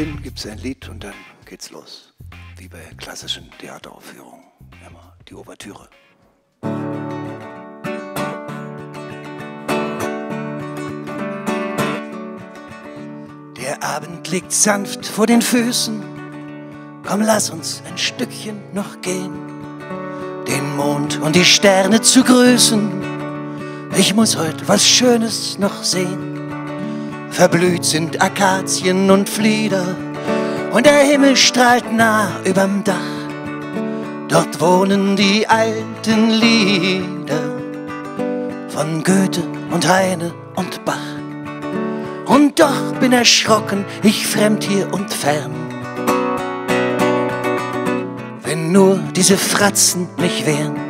Beginn gibt es ein Lied und dann geht's los. Wie bei klassischen Theateraufführungen. Immer die Ouvertüre. Der Abend liegt sanft vor den Füßen. Komm, lass uns ein Stückchen noch gehen. Den Mond und die Sterne zu grüßen. Ich muss heute was Schönes noch sehen. Verblüht sind Akazien und Flieder und der Himmel strahlt nah überm Dach. Dort wohnen die alten Lieder von Goethe und Heine und Bach. Und doch bin erschrocken, ich fremd hier und fern. Wenn nur diese Fratzen nicht wären.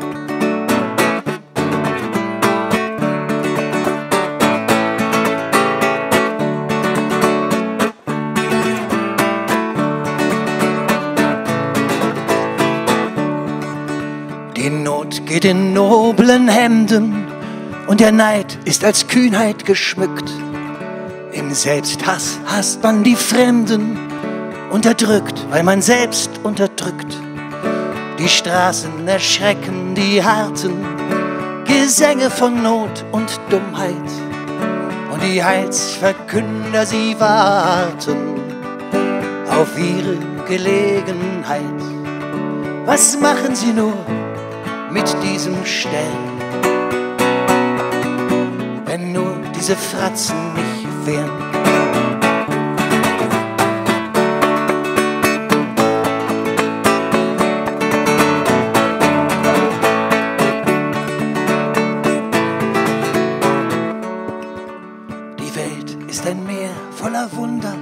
Geht in noblen Hemden und der Neid ist als Kühnheit geschmückt. Im Selbsthass hasst man die Fremden, unterdrückt, weil man selbst unterdrückt. Die Straßen erschrecken die Harten, Gesänge von Not und Dummheit. Und die Heilsverkünder, sie warten auf ihre Gelegenheit. Was machen sie nur mit diesem Stern? Wenn nur diese Fratzen nicht wären. Die Welt ist ein Meer voller Wunder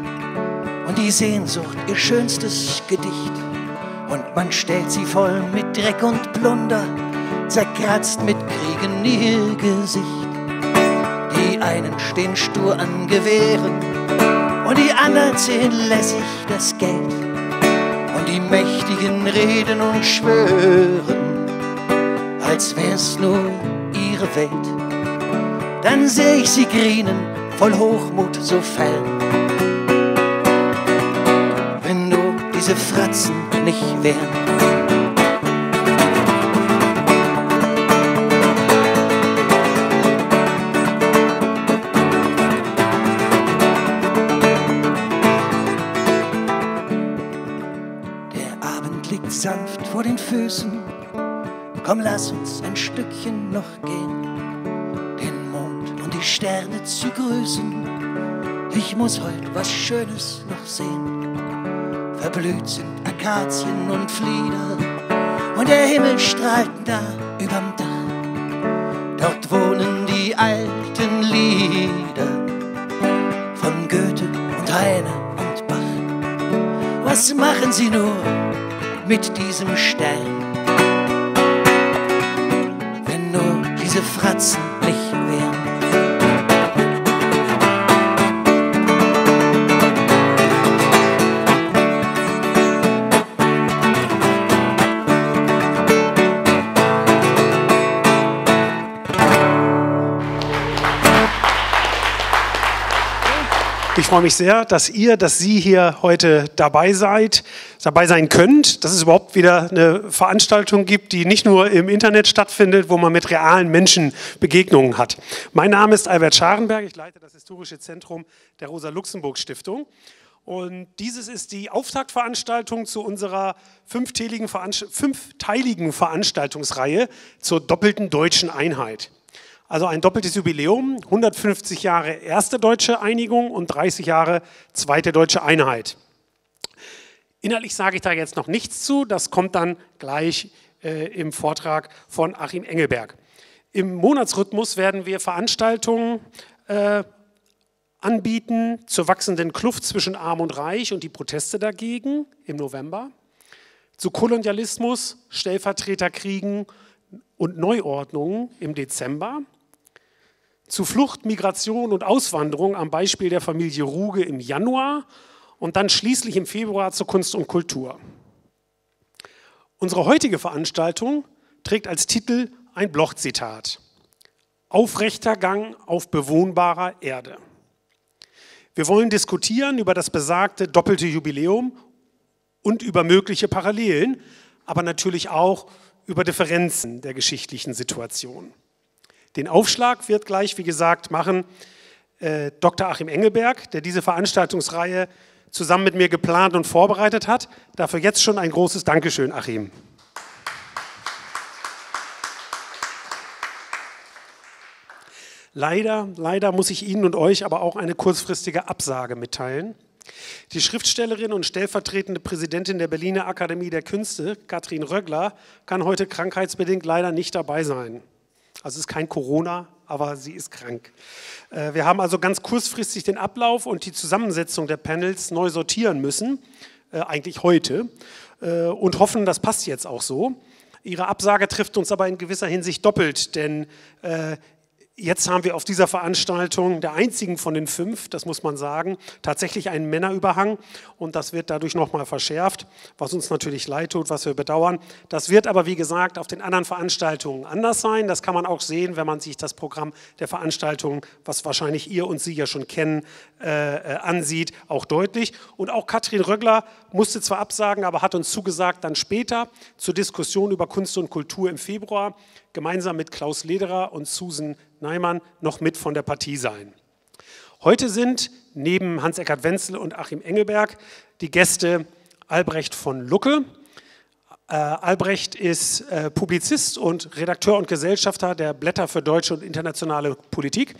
und die Sehnsucht ihr schönstes Gedicht. Und man stellt sie voll mit Dreck und Plunder, zerkratzt mit Kriegen ihr Gesicht. Die einen stehen stur an Gewehren und die anderen zählen lässig das Geld. Und die Mächtigen reden und schwören, als wär's nur ihre Welt dann seh ich sie grinen, voll Hochmut so fern. Wenn nur diese Fratzen nicht wären. Füßen. Komm, lass uns ein Stückchen noch gehen den Mond und die Sterne zu grüßen. Ich muss heute was Schönes noch sehen. Verblüht sind Akazien und Flieder und der Himmel strahlt da überm Dach. Dort wohnen die alten Lieder von Goethe und Heine und Bach. Was machen sie nur mit diesem Stern? wenn nur diese Fratzen nicht wären. Ich freue mich sehr, dass ihr, dass Sie hier heute dabei seid, dabei sein könnt, dass es überhaupt wieder eine Veranstaltung gibt, die nicht nur im Internet stattfindet, wo man mit realen Menschen Begegnungen hat. Mein Name ist Albert Scharenberg, ich leite das Historische Zentrum der Rosa-Luxemburg-Stiftung. Und dieses ist die Auftaktveranstaltung zu unserer fünfteiligen, Veranst fünfteiligen Veranstaltungsreihe zur doppelten deutschen Einheit. Also ein doppeltes Jubiläum, 150 Jahre erste deutsche Einigung und 30 Jahre zweite deutsche Einheit. Inhaltlich sage ich da jetzt noch nichts zu, das kommt dann gleich äh, im Vortrag von Achim Engelberg. Im Monatsrhythmus werden wir Veranstaltungen äh, anbieten zur wachsenden Kluft zwischen Arm und Reich und die Proteste dagegen im November, zu Kolonialismus, Stellvertreterkriegen und Neuordnungen im Dezember, zu Flucht, Migration und Auswanderung am Beispiel der Familie Ruge im Januar und dann schließlich im Februar zur Kunst und Kultur. Unsere heutige Veranstaltung trägt als Titel ein Bloch-Zitat. Aufrechter Gang auf bewohnbarer Erde. Wir wollen diskutieren über das besagte doppelte Jubiläum und über mögliche Parallelen, aber natürlich auch über Differenzen der geschichtlichen Situation. Den Aufschlag wird gleich, wie gesagt, machen äh, Dr. Achim Engelberg, der diese Veranstaltungsreihe zusammen mit mir geplant und vorbereitet hat. Dafür jetzt schon ein großes Dankeschön, Achim. Leider, leider muss ich Ihnen und euch aber auch eine kurzfristige Absage mitteilen. Die Schriftstellerin und stellvertretende Präsidentin der Berliner Akademie der Künste, Katrin Röggler, kann heute krankheitsbedingt leider nicht dabei sein. Also es ist kein Corona, aber sie ist krank. Äh, wir haben also ganz kurzfristig den Ablauf und die Zusammensetzung der Panels neu sortieren müssen, äh, eigentlich heute, äh, und hoffen, das passt jetzt auch so. Ihre Absage trifft uns aber in gewisser Hinsicht doppelt, denn Jetzt haben wir auf dieser Veranstaltung, der einzigen von den fünf, das muss man sagen, tatsächlich einen Männerüberhang und das wird dadurch nochmal verschärft, was uns natürlich leid tut, was wir bedauern. Das wird aber, wie gesagt, auf den anderen Veranstaltungen anders sein. Das kann man auch sehen, wenn man sich das Programm der Veranstaltung, was wahrscheinlich ihr und Sie ja schon kennen, äh, äh ansieht, auch deutlich. Und auch Katrin Röggler musste zwar absagen, aber hat uns zugesagt, dann später zur Diskussion über Kunst und Kultur im Februar gemeinsam mit Klaus Lederer und Susan Neimann noch mit von der Partie sein. Heute sind neben Hans-Eckart Wenzel und Achim Engelberg die Gäste Albrecht von Lucke. Äh, Albrecht ist äh, Publizist und Redakteur und Gesellschafter der Blätter für deutsche und internationale Politik.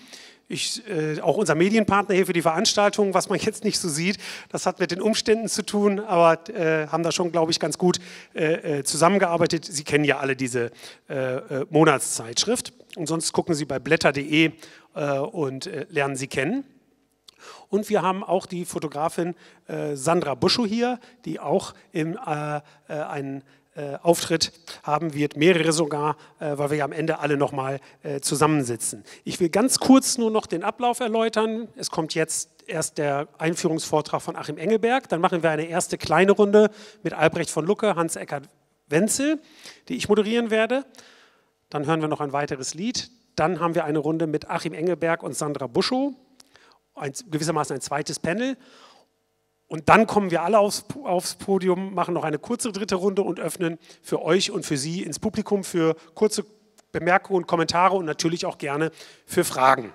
Ich, äh, auch unser Medienpartner hier für die Veranstaltung, was man jetzt nicht so sieht, das hat mit den Umständen zu tun, aber äh, haben da schon, glaube ich, ganz gut äh, äh zusammengearbeitet. Sie kennen ja alle diese äh, äh, Monatszeitschrift und sonst gucken Sie bei blätter.de und lernen Sie kennen. Und wir haben auch die Fotografin Sandra Buschow hier, die auch im, einen äh, Auftritt haben wird, mehrere sogar, äh, weil wir ja am Ende alle nochmal äh, zusammensitzen. Ich will ganz kurz nur noch den Ablauf erläutern. Es kommt jetzt erst der Einführungsvortrag von Achim Engelberg, dann machen wir eine erste kleine Runde mit Albrecht von Lucke, Hans-Eckart Wenzel, die ich moderieren werde. Dann hören wir noch ein weiteres Lied. Dann haben wir eine Runde mit Achim Engelberg und Sandra Buschow, ein, gewissermaßen ein zweites Panel. Und dann kommen wir alle aufs, aufs, Podium, machen noch eine kurze dritte Runde und öffnen für euch und für Sie ins Publikum für kurze Bemerkungen und Kommentare und natürlich auch gerne für Fragen.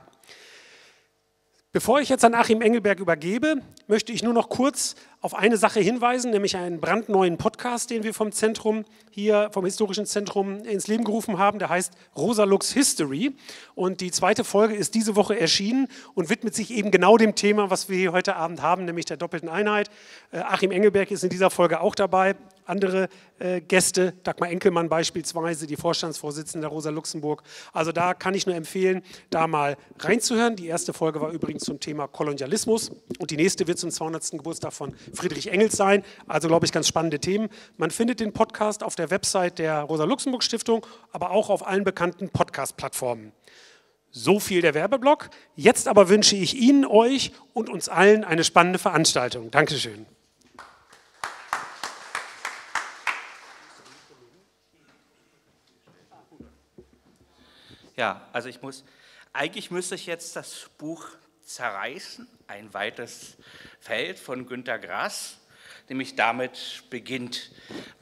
Bevor ich jetzt an Achim Engelberg übergebe, möchte ich nur noch kurz auf eine Sache hinweisen, nämlich einen brandneuen Podcast, den wir vom Zentrum hier, vom Historischen Zentrum ins Leben gerufen haben. Der heißt Rosalux History. Und die zweite Folge ist diese Woche erschienen und widmet sich eben genau dem Thema, was wir hier heute Abend haben, nämlich der doppelten Einheit. Äh, Achim Engelberg ist in dieser Folge auch dabei andere äh, Gäste, Dagmar Enkelmann beispielsweise, die Vorstandsvorsitzende der Rosa Luxemburg. Also da kann ich nur empfehlen, da mal reinzuhören. Die erste Folge war übrigens zum Thema Kolonialismus und die nächste wird zum 200. Geburtstag von Friedrich Engels sein. Also glaube ich ganz spannende Themen. Man findet den Podcast auf der Website der Rosa Luxemburg Stiftung, aber auch auf allen bekannten Podcast-Plattformen. So viel der Werbeblock. Jetzt aber wünsche ich Ihnen, euch und uns allen eine spannende Veranstaltung. Dankeschön. Ja, also ich muss, eigentlich müsste ich jetzt das Buch zerreißen, ein weites Feld von Günter Grass, nämlich damit beginnt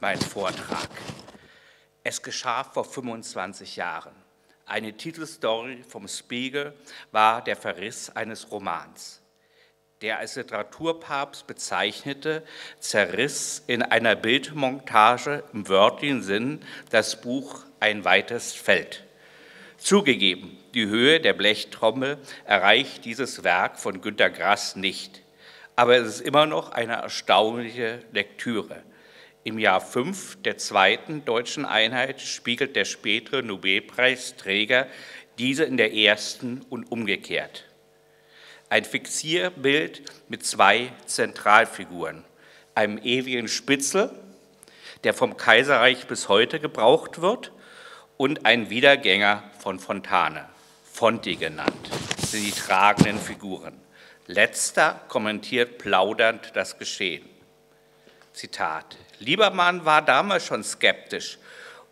mein Vortrag. Es geschah vor 25 Jahren. Eine Titelstory vom Spiegel war der Verriss eines Romans. Der als Literaturpapst bezeichnete, zerriss in einer Bildmontage im wörtlichen Sinn das Buch Ein weites Feld. Zugegeben, die Höhe der Blechtrommel erreicht dieses Werk von Günter Grass nicht, aber es ist immer noch eine erstaunliche Lektüre. Im Jahr 5 der zweiten deutschen Einheit spiegelt der spätere Nobelpreisträger diese in der ersten und umgekehrt. Ein Fixierbild mit zwei Zentralfiguren, einem ewigen Spitzel, der vom Kaiserreich bis heute gebraucht wird, und ein Wiedergänger von Fontane, Fonti genannt, sind die tragenden Figuren. Letzter kommentiert plaudernd das Geschehen. Zitat. Liebermann war damals schon skeptisch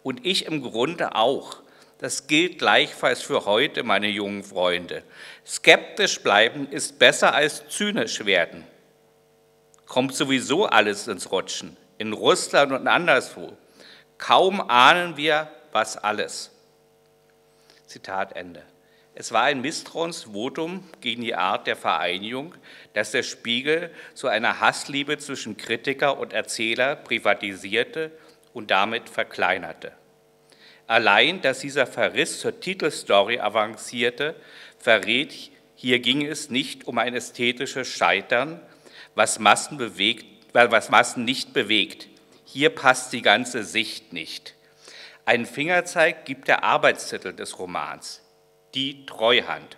und ich im Grunde auch. Das gilt gleichfalls für heute, meine jungen Freunde. Skeptisch bleiben ist besser als zynisch werden. Kommt sowieso alles ins Rutschen, in Russland und anderswo. Kaum ahnen wir, was alles. Zitat Ende. Es war ein Misstrauensvotum gegen die Art der Vereinigung, das der Spiegel zu einer Hassliebe zwischen Kritiker und Erzähler privatisierte und damit verkleinerte. Allein, dass dieser Verriss zur Titelstory avancierte, verrät, hier ging es nicht um ein ästhetisches Scheitern, was Massen, bewegt, was Massen nicht bewegt. Hier passt die ganze Sicht nicht. Einen Fingerzeig gibt der Arbeitstitel des Romans, die Treuhand.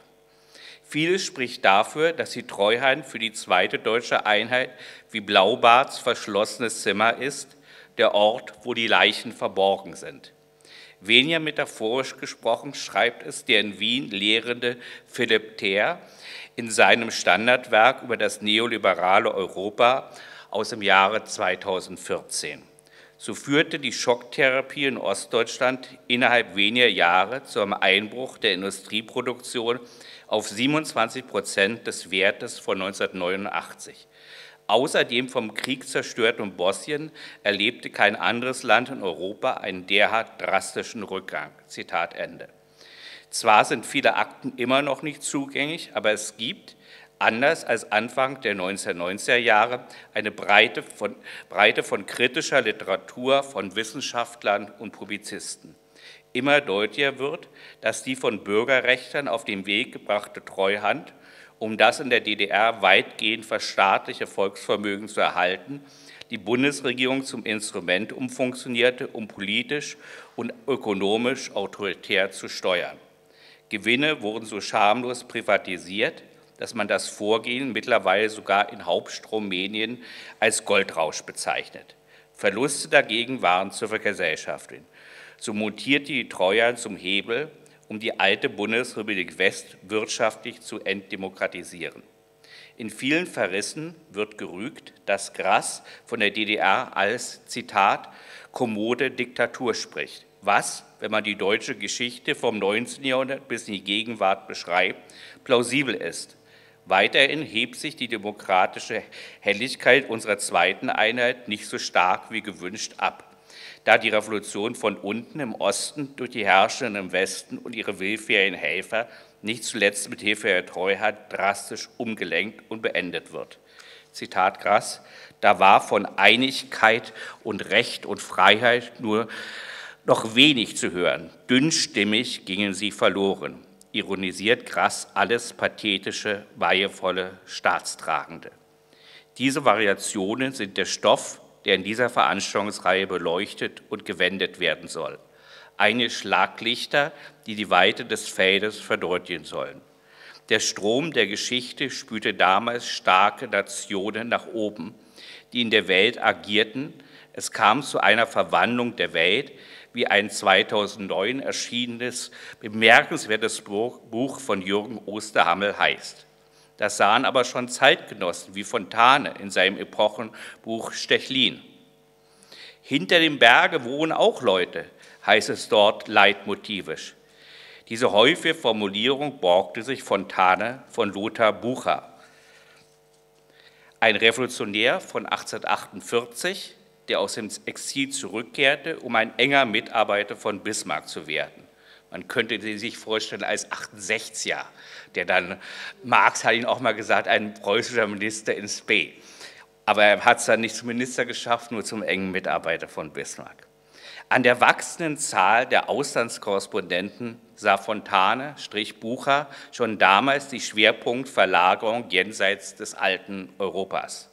Vieles spricht dafür, dass die Treuhand für die zweite deutsche Einheit wie Blaubarts verschlossenes Zimmer ist, der Ort, wo die Leichen verborgen sind. Weniger metaphorisch gesprochen schreibt es der in Wien lehrende Philipp Thaer in seinem Standardwerk über das neoliberale Europa aus dem Jahre 2014. So führte die Schocktherapie in Ostdeutschland innerhalb weniger Jahre zu einem Einbruch der Industrieproduktion auf 27 Prozent des Wertes von 1989. Außerdem vom Krieg zerstörten Bosnien erlebte kein anderes Land in Europa einen derart drastischen Rückgang. Zitat Ende. Zwar sind viele Akten immer noch nicht zugänglich, aber es gibt anders als Anfang der 1990er Jahre eine Breite von, Breite von kritischer Literatur von Wissenschaftlern und Publizisten. Immer deutlicher wird, dass die von Bürgerrechtern auf den Weg gebrachte Treuhand, um das in der DDR weitgehend verstaatliche Volksvermögen zu erhalten, die Bundesregierung zum Instrument umfunktionierte, um politisch und ökonomisch autoritär zu steuern. Gewinne wurden so schamlos privatisiert, dass man das Vorgehen mittlerweile sogar in Hauptstrummedien als Goldrausch bezeichnet. Verluste dagegen waren zu vergesellschaften. So montierte die Treuhand zum Hebel, um die alte Bundesrepublik West wirtschaftlich zu entdemokratisieren. In vielen Verrissen wird gerügt, dass Grass von der DDR als, Zitat, kommode Diktatur spricht, was, wenn man die deutsche Geschichte vom 19. Jahrhundert bis in die Gegenwart beschreibt, plausibel ist. Weiterhin hebt sich die demokratische Helligkeit unserer zweiten Einheit nicht so stark wie gewünscht ab, da die Revolution von unten im Osten durch die Herrschenden im Westen und ihre willfährigen Helfer nicht zuletzt mit Hilfe der Treuheit drastisch umgelenkt und beendet wird. Zitat Grass, da war von Einigkeit und Recht und Freiheit nur noch wenig zu hören. Dünnstimmig gingen sie verloren ironisiert Grass alles pathetische, weihevolle, Staatstragende. Diese Variationen sind der Stoff, der in dieser Veranstaltungsreihe beleuchtet und gewendet werden soll. Eine Schlaglichter, die die Weite des Feldes verdeutlichen sollen. Der Strom der Geschichte spülte damals starke Nationen nach oben, die in der Welt agierten. Es kam zu einer Verwandlung der Welt, wie ein 2009 erschienenes, bemerkenswertes Buch von Jürgen Osterhammel heißt. Das sahen aber schon Zeitgenossen wie Fontane in seinem Epochenbuch Stechlin. Hinter dem Berge wohnen auch Leute, heißt es dort leitmotivisch. Diese häufige Formulierung borgte sich Fontane von Lothar Bucher, ein Revolutionär von 1848, der aus dem Exil zurückkehrte, um ein enger Mitarbeiter von Bismarck zu werden. Man könnte sich vorstellen als 68er, der dann, Marx hat ihn auch mal gesagt, ein preußischer Minister ins B. Aber er hat es dann nicht zum Minister geschafft, nur zum engen Mitarbeiter von Bismarck. An der wachsenden Zahl der Auslandskorrespondenten sah Fontane, Strich Bucher, schon damals die Schwerpunktverlagerung jenseits des alten Europas.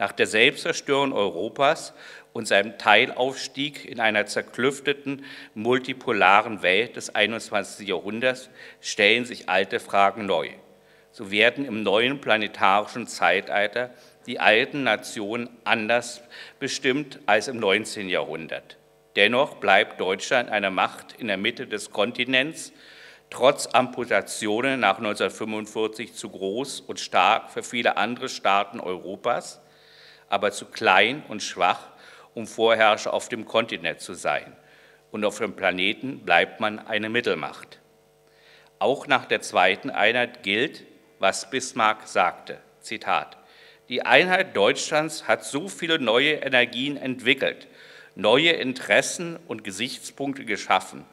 Nach der Selbstzerstörung Europas und seinem Teilaufstieg in einer zerklüfteten, multipolaren Welt des 21. Jahrhunderts stellen sich alte Fragen neu. So werden im neuen planetarischen Zeitalter die alten Nationen anders bestimmt als im 19. Jahrhundert. Dennoch bleibt Deutschland eine Macht in der Mitte des Kontinents, trotz Amputationen nach 1945 zu groß und stark für viele andere Staaten Europas aber zu klein und schwach, um Vorherrscher auf dem Kontinent zu sein. und auf dem Planeten bleibt man eine Mittelmacht. Auch nach der zweiten Einheit gilt, was Bismarck sagte. Zitat. Die Einheit Deutschlands hat so viele neue Energien entwickelt, neue Interessen und Gesichtspunkte geschaffen.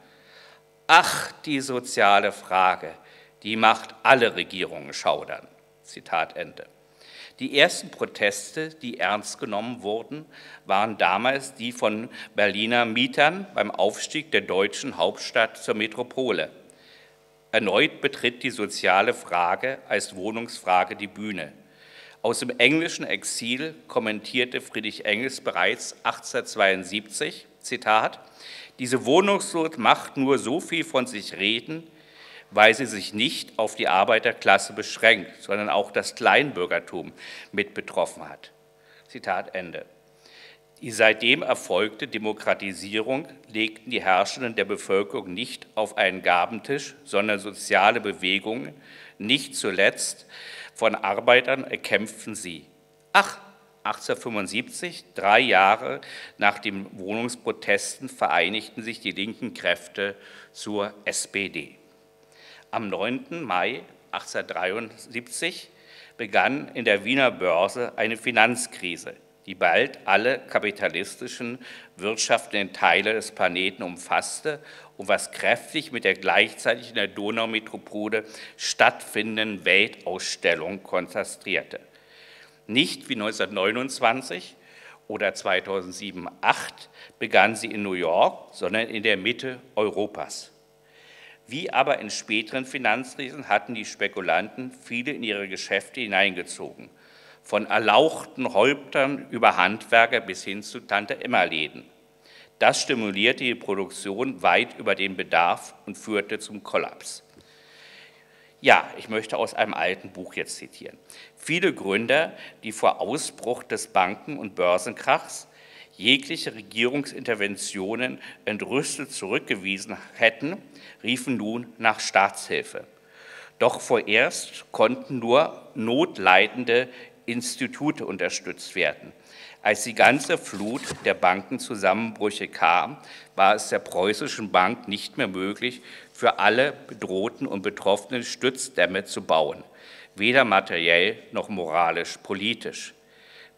Ach, die soziale Frage, die macht alle Regierungen schaudern. Zitat Ende. Die ersten Proteste, die ernst genommen wurden, waren damals die von Berliner Mietern beim Aufstieg der deutschen Hauptstadt zur Metropole. Erneut betritt die soziale Frage als Wohnungsfrage die Bühne. Aus dem englischen Exil kommentierte Friedrich Engels bereits 1872, Zitat, diese Wohnungsnot macht nur so viel von sich reden, weil sie sich nicht auf die Arbeiterklasse beschränkt, sondern auch das Kleinbürgertum mit betroffen hat. Zitat Ende. Die seitdem erfolgte Demokratisierung legten die Herrschenden der Bevölkerung nicht auf einen Gabentisch, sondern soziale Bewegungen, nicht zuletzt von Arbeitern erkämpften sie. Ach, 1875, drei Jahre nach den Wohnungsprotesten, vereinigten sich die linken Kräfte zur SPD. Am 9. Mai 1873 begann in der Wiener Börse eine Finanzkrise, die bald alle kapitalistischen wirtschaftlichen Teile des Planeten umfasste und was kräftig mit der gleichzeitig in der Donaumetropole stattfindenden Weltausstellung kontrastierte. Nicht wie 1929 oder 2007-2008 begann sie in New York, sondern in der Mitte Europas. Wie aber in späteren Finanzkrisen hatten die Spekulanten viele in ihre Geschäfte hineingezogen, von erlauchten Häuptern über Handwerker bis hin zu Tante-Emma-Läden. Das stimulierte die Produktion weit über den Bedarf und führte zum Kollaps. Ja, ich möchte aus einem alten Buch jetzt zitieren. Viele Gründer, die vor Ausbruch des Banken- und Börsenkrachs jegliche Regierungsinterventionen entrüstet zurückgewiesen hätten, riefen nun nach Staatshilfe. Doch vorerst konnten nur notleidende Institute unterstützt werden. Als die ganze Flut der Bankenzusammenbrüche kam, war es der preußischen Bank nicht mehr möglich, für alle Bedrohten und Betroffenen Stützdämme zu bauen, weder materiell noch moralisch politisch.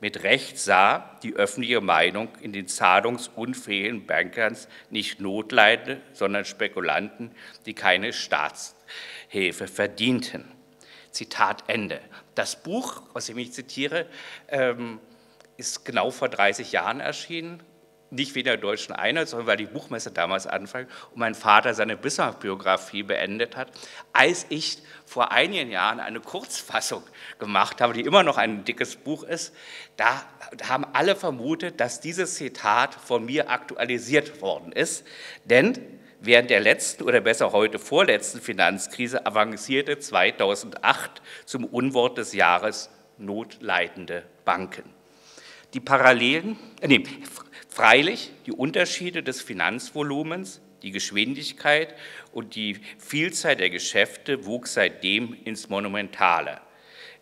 Mit Recht sah die öffentliche Meinung in den zahlungsunfähigen Bankern nicht Notleidende, sondern Spekulanten, die keine Staatshilfe verdienten. Zitat Ende. Das Buch, was ich mich zitiere, ähm, ist genau vor 30 Jahren erschienen, nicht wegen der deutschen Einheit, sondern weil die Buchmesse damals anfing und mein Vater seine Bismarck-Biografie beendet hat, als ich vor einigen Jahren eine Kurzfassung gemacht habe, die immer noch ein dickes Buch ist, da haben alle vermutet, dass dieses Zitat von mir aktualisiert worden ist, denn während der letzten oder besser heute vorletzten Finanzkrise avancierte 2008 zum Unwort des Jahres notleidende Banken. Die Parallelen, äh, nee, Freilich, die Unterschiede des Finanzvolumens, die Geschwindigkeit und die Vielzahl der Geschäfte wuchs seitdem ins Monumentale.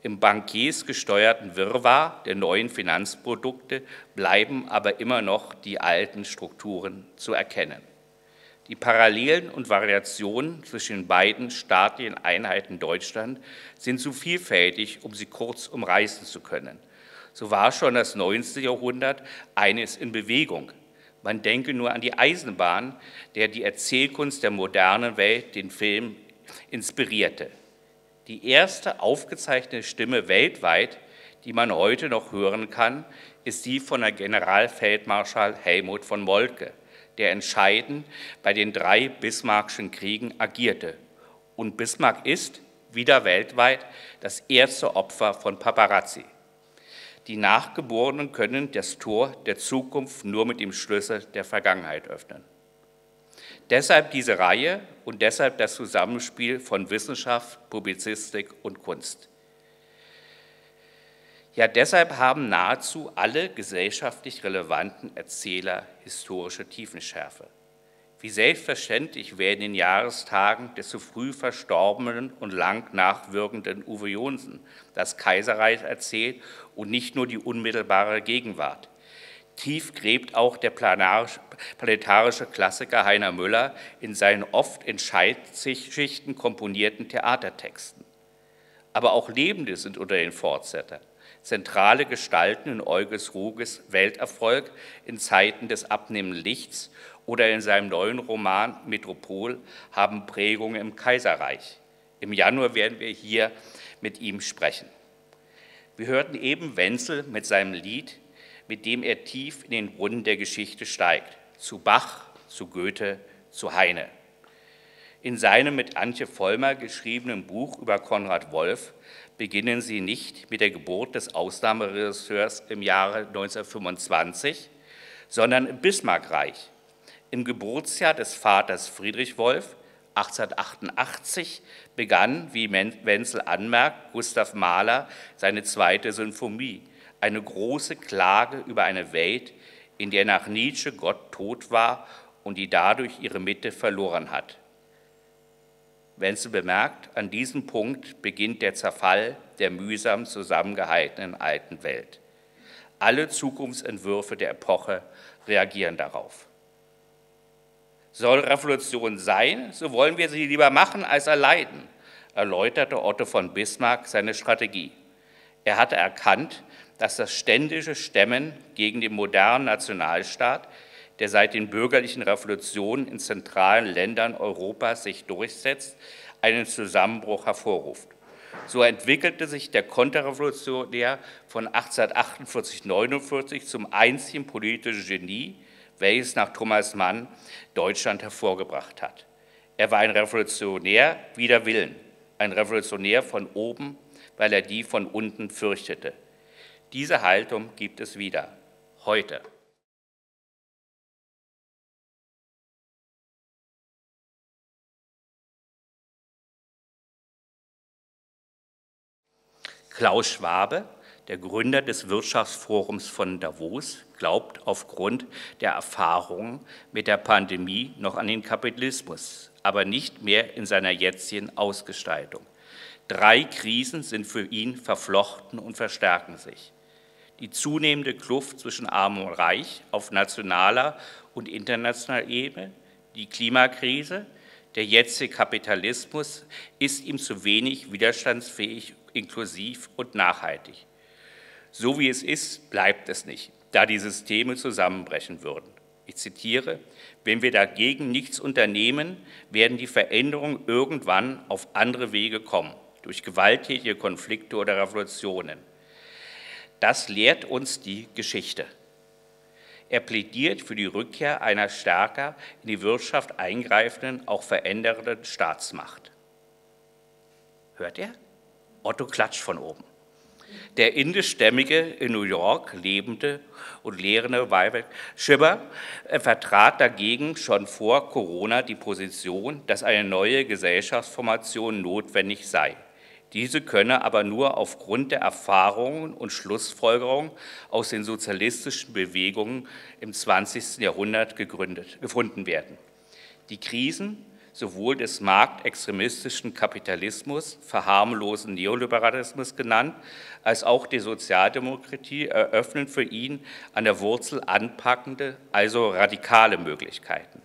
Im Bankiers gesteuerten Wirrwarr der neuen Finanzprodukte bleiben aber immer noch die alten Strukturen zu erkennen. Die Parallelen und Variationen zwischen beiden staatlichen Einheiten Deutschland sind zu vielfältig, um sie kurz umreißen zu können. So war schon das 19. Jahrhundert eines in Bewegung. Man denke nur an die Eisenbahn, der die Erzählkunst der modernen Welt, den Film, inspirierte. Die erste aufgezeichnete Stimme weltweit, die man heute noch hören kann, ist die von der Generalfeldmarschall Helmut von Moltke, der entscheidend bei den drei Bismarckschen Kriegen agierte. Und Bismarck ist, wieder weltweit, das erste Opfer von Paparazzi. Die Nachgeborenen können das Tor der Zukunft nur mit dem Schlüssel der Vergangenheit öffnen. Deshalb diese Reihe und deshalb das Zusammenspiel von Wissenschaft, Publizistik und Kunst. Ja, deshalb haben nahezu alle gesellschaftlich relevanten Erzähler historische Tiefenschärfe. Wie selbstverständlich werden in Jahrestagen des zu früh verstorbenen und lang nachwirkenden Uwe Jonsen das Kaiserreich erzählt und nicht nur die unmittelbare Gegenwart. Tief gräbt auch der planetarische Klassiker Heiner Müller in seinen oft in Scheidschichten komponierten Theatertexten. Aber auch Lebende sind unter den Fortsettern. Zentrale Gestalten in Euges Ruges Welterfolg in Zeiten des abnehmenden Lichts oder in seinem neuen Roman Metropol haben Prägungen im Kaiserreich. Im Januar werden wir hier mit ihm sprechen. Wir hörten eben Wenzel mit seinem Lied mit dem er tief in den Brunnen der Geschichte steigt, zu Bach, zu Goethe, zu Heine. In seinem mit Antje Vollmer geschriebenen Buch über Konrad Wolf beginnen sie nicht mit der Geburt des Ausnahmeregisseurs im Jahre 1925, sondern im Bismarckreich. Im Geburtsjahr des Vaters Friedrich Wolf 1888 begann, wie Wenzel anmerkt, Gustav Mahler seine zweite Sinfonie, eine große Klage über eine Welt, in der nach Nietzsche Gott tot war und die dadurch ihre Mitte verloren hat. Wenzel bemerkt, an diesem Punkt beginnt der Zerfall der mühsam zusammengehaltenen alten Welt. Alle Zukunftsentwürfe der Epoche reagieren darauf. Soll Revolution sein, so wollen wir sie lieber machen als erleiden, erläuterte Otto von Bismarck seine Strategie. Er hatte erkannt, dass das ständische Stemmen gegen den modernen Nationalstaat, der seit den bürgerlichen Revolutionen in zentralen Ländern Europas sich durchsetzt, einen Zusammenbruch hervorruft. So entwickelte sich der Konterrevolutionär von 1848-49 zum einzigen politischen Genie, welches nach Thomas Mann Deutschland hervorgebracht hat. Er war ein Revolutionär wider Willen, ein Revolutionär von oben, weil er die von unten fürchtete. Diese Haltung gibt es wieder, heute. Klaus Schwabe, der Gründer des Wirtschaftsforums von Davos, glaubt aufgrund der Erfahrungen mit der Pandemie noch an den Kapitalismus, aber nicht mehr in seiner jetzigen Ausgestaltung. Drei Krisen sind für ihn verflochten und verstärken sich die zunehmende Kluft zwischen Arm und Reich auf nationaler und internationaler Ebene, die Klimakrise, der jetzige Kapitalismus ist ihm zu wenig widerstandsfähig, inklusiv und nachhaltig. So wie es ist, bleibt es nicht, da die Systeme zusammenbrechen würden. Ich zitiere, wenn wir dagegen nichts unternehmen, werden die Veränderungen irgendwann auf andere Wege kommen, durch gewalttätige Konflikte oder Revolutionen. Das lehrt uns die Geschichte. Er plädiert für die Rückkehr einer stärker in die Wirtschaft eingreifenden, auch verändernden Staatsmacht. Hört ihr? Otto Klatsch von oben. Der indischstämmige, in New York lebende und lehrende Weibe Schibber äh, vertrat dagegen schon vor Corona die Position, dass eine neue Gesellschaftsformation notwendig sei. Diese könne aber nur aufgrund der Erfahrungen und Schlussfolgerungen aus den sozialistischen Bewegungen im 20. Jahrhundert gegründet, gefunden werden. Die Krisen sowohl des marktextremistischen Kapitalismus, verharmlosen Neoliberalismus genannt, als auch die Sozialdemokratie eröffnen für ihn an der Wurzel anpackende, also radikale Möglichkeiten.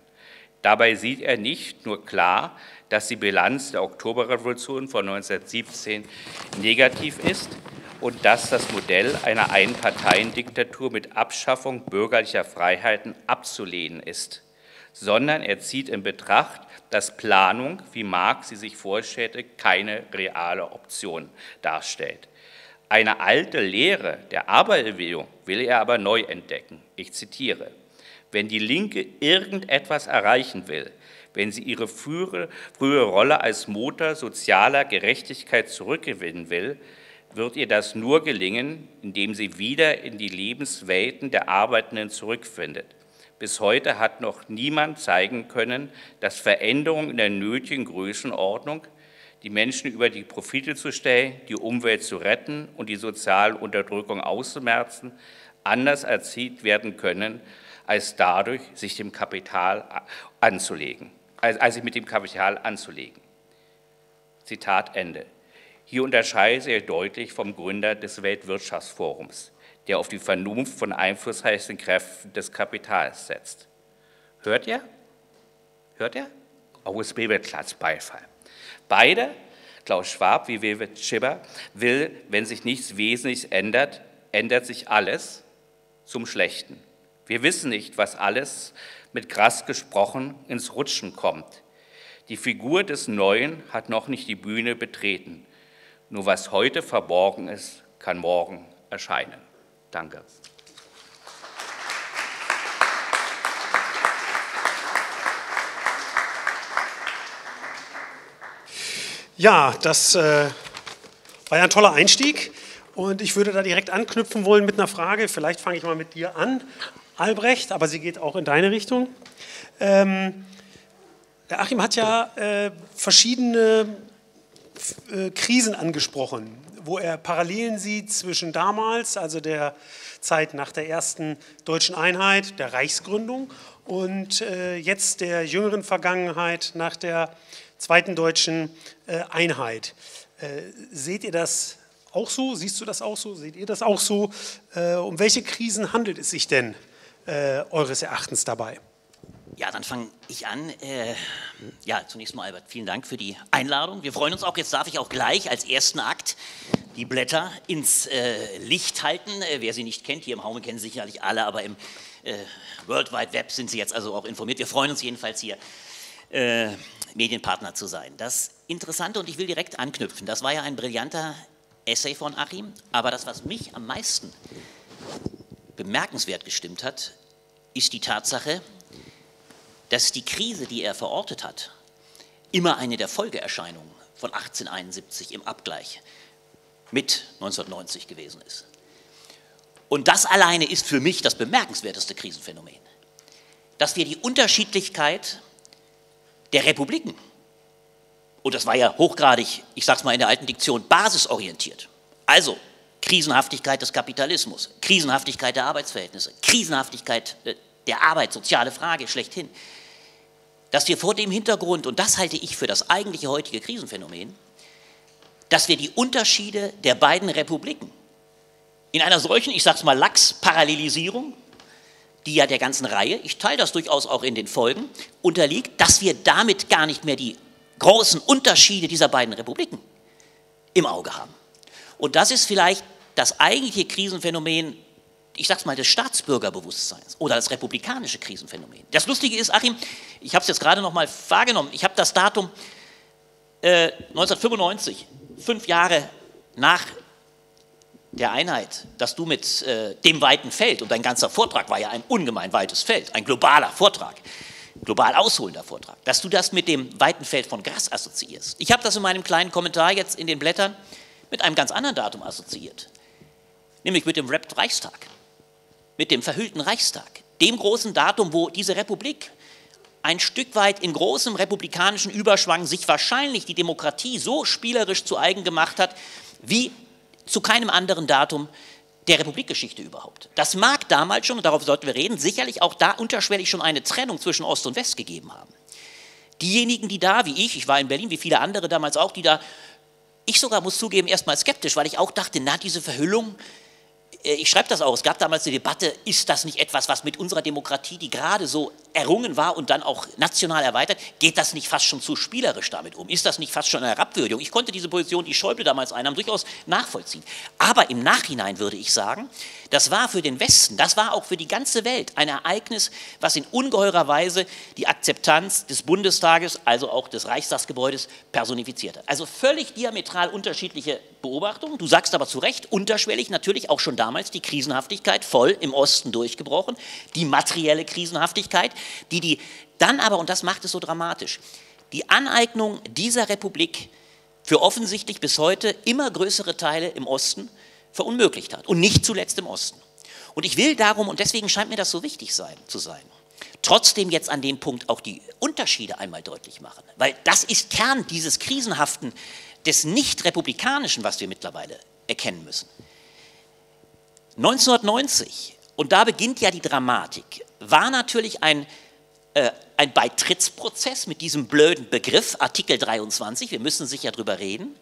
Dabei sieht er nicht nur klar, dass die Bilanz der Oktoberrevolution von 1917 negativ ist und dass das Modell einer Einparteiendiktatur mit Abschaffung bürgerlicher Freiheiten abzulehnen ist, sondern er zieht in Betracht, dass Planung, wie Marx sie sich vorstellte, keine reale Option darstellt. Eine alte Lehre der Arbeiterbewegung will er aber neu entdecken. Ich zitiere, wenn die Linke irgendetwas erreichen will, wenn sie ihre frühere, frühe Rolle als Motor sozialer Gerechtigkeit zurückgewinnen will, wird ihr das nur gelingen, indem sie wieder in die Lebenswelten der Arbeitenden zurückfindet. Bis heute hat noch niemand zeigen können, dass Veränderungen in der nötigen Größenordnung, die Menschen über die Profite zu stellen, die Umwelt zu retten und die soziale Unterdrückung auszumerzen, anders erzielt werden können, als dadurch, sich dem Kapital anzulegen als sich mit dem Kapital anzulegen. Zitat Ende. Hier unterscheidet er deutlich vom Gründer des Weltwirtschaftsforums. Der auf die Vernunft von einflussreichen Kräften des Kapitals setzt. Hört ihr? Hört ihr? August Bebel klatscht Beifall. Beide, Klaus Schwab wie Wilfried Schibber, will, wenn sich nichts Wesentliches ändert, ändert sich alles zum Schlechten. Wir wissen nicht, was alles, mit Grass gesprochen, ins Rutschen kommt. Die Figur des Neuen hat noch nicht die Bühne betreten. Nur was heute verborgen ist, kann morgen erscheinen. Danke. Ja, das äh, war ja ein toller Einstieg und ich würde da direkt anknüpfen wollen mit einer Frage. Vielleicht fange ich mal mit dir an, Albrecht, aber sie geht auch in deine Richtung. Ähm, der Achim hat ja äh, verschiedene äh, Krisen angesprochen, wo er Parallelen sieht zwischen damals, also der Zeit nach der ersten deutschen Einheit, der Reichsgründung, und äh, jetzt der jüngeren Vergangenheit nach der zweiten deutschen äh, Einheit. Äh, seht ihr das auch so? Siehst du das auch so? Seht ihr das auch so? Äh, um welche Krisen handelt es sich denn eures Erachtens dabei? Ja, dann fange ich an. Äh, ja, zunächst mal, Albert, vielen Dank für die Einladung. Wir freuen uns auch, jetzt darf ich auch gleich als ersten Akt die Blätter ins äh, Licht halten. Äh, wer sie nicht kennt, hier im Haume kennen sie sicherlich alle, aber im World Wide Web sind sie jetzt also auch informiert. Wir freuen uns jedenfalls hier Medienpartner zu sein. Das Interessante, und ich will direkt anknüpfen, das war ja ein brillanter Essay von Achim, aber das, was mich am meisten bemerkenswert gestimmt hat, ist die Tatsache, dass die Krise, die er verortet hat, immer eine der Folgeerscheinungen von 1871 im Abgleich mit 1990 gewesen ist. Und das alleine ist für mich das bemerkenswerteste Krisenphänomen, dass wir die Unterschiedlichkeit der Republiken. Und das war ja hochgradig, ich sage es mal in der alten Diktion, basisorientiert. Also Krisenhaftigkeit des Kapitalismus, Krisenhaftigkeit der Arbeitsverhältnisse, Krisenhaftigkeit äh, der Arbeit, soziale Frage schlechthin. Dass wir vor dem Hintergrund, und das halte ich für das eigentliche heutige Krisenphänomen, dass wir die Unterschiede der beiden Republiken in einer solchen, ich sage es mal, Lachs-Parallelisierung die ja der ganzen Reihe, ich teile das durchaus auch in den Folgen, unterliegt, dass wir damit gar nicht mehr die großen Unterschiede dieser beiden Republiken im Auge haben. Und das ist vielleicht das eigentliche Krisenphänomen, ich sag's mal, des Staatsbürgerbewusstseins oder das republikanische Krisenphänomen. Das Lustige ist, Achim, ich habe es jetzt gerade noch mal wahrgenommen, ich habe das Datum äh, 1995, fünf Jahre nach der Einheit, dass du mit äh, dem weiten Feld, und dein ganzer Vortrag war ja ein ungemein weites Feld, ein globaler Vortrag, global ausholender Vortrag, dass du das mit dem weiten Feld von Grass assoziierst. Ich habe das in meinem kleinen Kommentar jetzt in den Blättern mit einem ganz anderen Datum assoziiert, nämlich mit dem Rapt Reichstag, mit dem verhüllten Reichstag, dem großen Datum, wo diese Republik ein Stück weit in großem republikanischen Überschwang sich wahrscheinlich die Demokratie so spielerisch zu eigen gemacht hat, wie zu keinem anderen Datum der Republikgeschichte überhaupt. Das mag damals schon, und darauf sollten wir reden, sicherlich auch da unterschwellig schon eine Trennung zwischen Ost und West gegeben haben. Diejenigen, die da, wie ich, ich war in Berlin, wie viele andere damals auch, die da, ich sogar muss zugeben, erstmal skeptisch, weil ich auch dachte, na, diese Verhüllung, ich schreibe das auch, es gab damals eine Debatte, ist das nicht etwas, was mit unserer Demokratie, die gerade so errungen war und dann auch national erweitert, geht das nicht fast schon zu spielerisch damit um? Ist das nicht fast schon eine Herabwürdigung? Ich konnte diese Position, die Schäuble damals einnahm, durchaus nachvollziehen. Aber im Nachhinein würde ich sagen, das war für den Westen, das war auch für die ganze Welt ein Ereignis, was in ungeheurer Weise die Akzeptanz des Bundestages, also auch des Reichstagsgebäudes, personifizierte. Also völlig diametral unterschiedliche Beobachtungen. Du sagst aber zu Recht, unterschwellig natürlich auch schon damals die Krisenhaftigkeit voll im Osten durchgebrochen, die materielle Krisenhaftigkeit, die die dann aber, und das macht es so dramatisch, die Aneignung dieser Republik für offensichtlich bis heute immer größere Teile im Osten verunmöglicht hat und nicht zuletzt im Osten. Und ich will darum, und deswegen scheint mir das so wichtig sein, zu sein, trotzdem jetzt an dem Punkt auch die Unterschiede einmal deutlich machen, weil das ist Kern dieses Krisenhaften des Nicht-Republikanischen, was wir mittlerweile erkennen müssen. 1990, und da beginnt ja die Dramatik, war natürlich ein, äh, ein Beitrittsprozess mit diesem blöden Begriff, Artikel 23, wir müssen sicher darüber reden.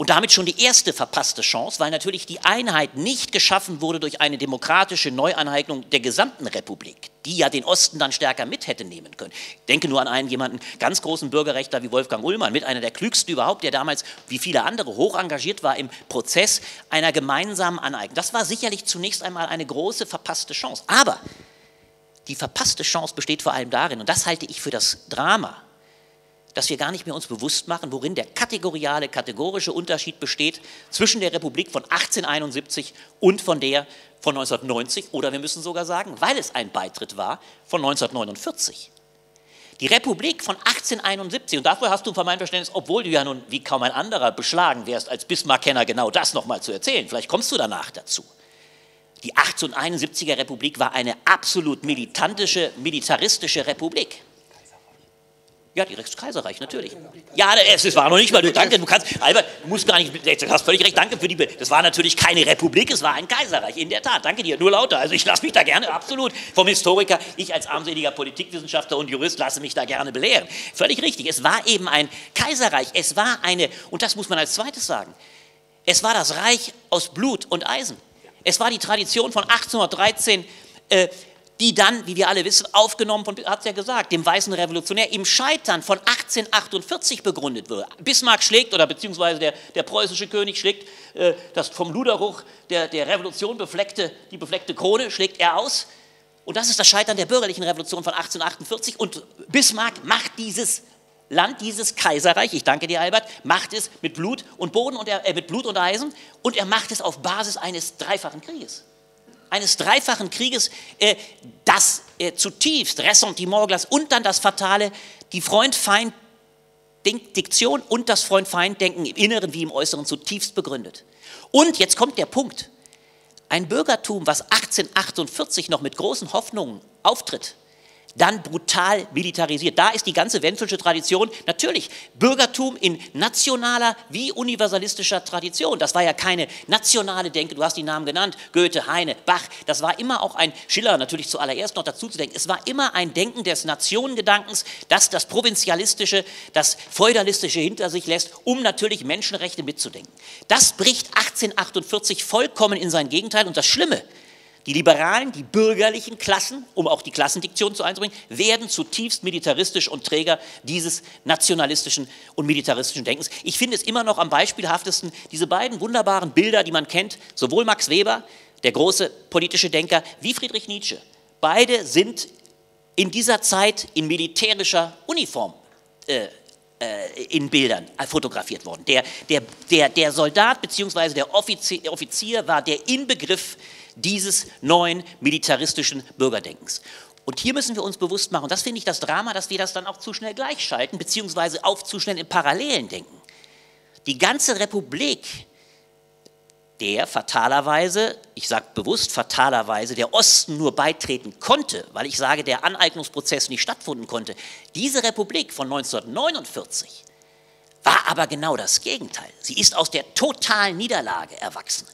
Und damit schon die erste verpasste Chance, weil natürlich die Einheit nicht geschaffen wurde durch eine demokratische Neuaneignung der gesamten Republik, die ja den Osten dann stärker mit hätte nehmen können. Ich denke nur an einen jemanden, ganz großen Bürgerrechtler wie Wolfgang Ullmann, mit einer der klügsten überhaupt, der damals, wie viele andere, hoch engagiert war im Prozess einer gemeinsamen Aneignung. Das war sicherlich zunächst einmal eine große verpasste Chance. Aber die verpasste Chance besteht vor allem darin, und das halte ich für das Drama dass wir gar nicht mehr uns bewusst machen, worin der kategoriale, kategorische Unterschied besteht zwischen der Republik von 1871 und von der von 1990 oder wir müssen sogar sagen, weil es ein Beitritt war, von 1949. Die Republik von 1871, und dafür hast du von meinem Verständnis, obwohl du ja nun wie kaum ein anderer beschlagen wärst, als Bismarck-Kenner genau das nochmal zu erzählen, vielleicht kommst du danach dazu. Die 1871er Republik war eine absolut militantische, militaristische Republik. Ja, direkt Kaiserreich, natürlich. Ja, es war noch nicht mal, du, danke, du kannst, Albert, du musst gar nicht, du hast völlig recht, danke für die, das war natürlich keine Republik, es war ein Kaiserreich, in der Tat, danke dir, nur lauter, also ich lasse mich da gerne, absolut, vom Historiker, ich als armseliger Politikwissenschaftler und Jurist lasse mich da gerne belehren. Völlig richtig, es war eben ein Kaiserreich, es war eine, und das muss man als zweites sagen, es war das Reich aus Blut und Eisen. Es war die Tradition von 1813, äh, die dann, wie wir alle wissen, aufgenommen von, hat es ja gesagt, dem weißen Revolutionär im Scheitern von 1848 begründet wurde. Bismarck schlägt, oder beziehungsweise der, der preußische König schlägt äh, das vom Luderruch der, der Revolution befleckte, die befleckte Krone, schlägt er aus. Und das ist das Scheitern der bürgerlichen Revolution von 1848. Und Bismarck macht dieses Land, dieses Kaiserreich, ich danke dir, Albert, macht es mit Blut und Boden und er, äh, mit Blut und Eisen und er macht es auf Basis eines dreifachen Krieges eines dreifachen Krieges, äh, das äh, zutiefst Ressentiment glas und dann das Fatale, die Freund-Feind-Diktion und das Freund-Feind-Denken im Inneren wie im Äußeren zutiefst begründet. Und jetzt kommt der Punkt. Ein Bürgertum, was 1848 noch mit großen Hoffnungen auftritt, dann brutal militarisiert. Da ist die ganze Wenzelsche Tradition natürlich Bürgertum in nationaler wie universalistischer Tradition. Das war ja keine nationale Denke, du hast die Namen genannt, Goethe, Heine, Bach. Das war immer auch ein Schiller natürlich zuallererst noch dazu zu denken. Es war immer ein Denken des Nationengedankens, das das Provinzialistische, das Feudalistische hinter sich lässt, um natürlich Menschenrechte mitzudenken. Das bricht 1848 vollkommen in sein Gegenteil und das Schlimme, die liberalen, die bürgerlichen Klassen, um auch die Klassendiktion zu einzubringen, werden zutiefst militaristisch und Träger dieses nationalistischen und militaristischen Denkens. Ich finde es immer noch am beispielhaftesten, diese beiden wunderbaren Bilder, die man kennt, sowohl Max Weber, der große politische Denker, wie Friedrich Nietzsche. Beide sind in dieser Zeit in militärischer Uniform äh, in Bildern fotografiert worden. Der, der, der, der Soldat bzw. der Offizier, Offizier war der Inbegriff dieses neuen militaristischen Bürgerdenkens. Und hier müssen wir uns bewusst machen, das finde ich das Drama, dass wir das dann auch zu schnell gleichschalten, beziehungsweise auch zu schnell in Parallelen denken. Die ganze Republik, der fatalerweise, ich sage bewusst fatalerweise, der Osten nur beitreten konnte, weil ich sage, der Aneignungsprozess nicht stattfinden konnte, diese Republik von 1949 war aber genau das Gegenteil. Sie ist aus der totalen Niederlage erwachsen.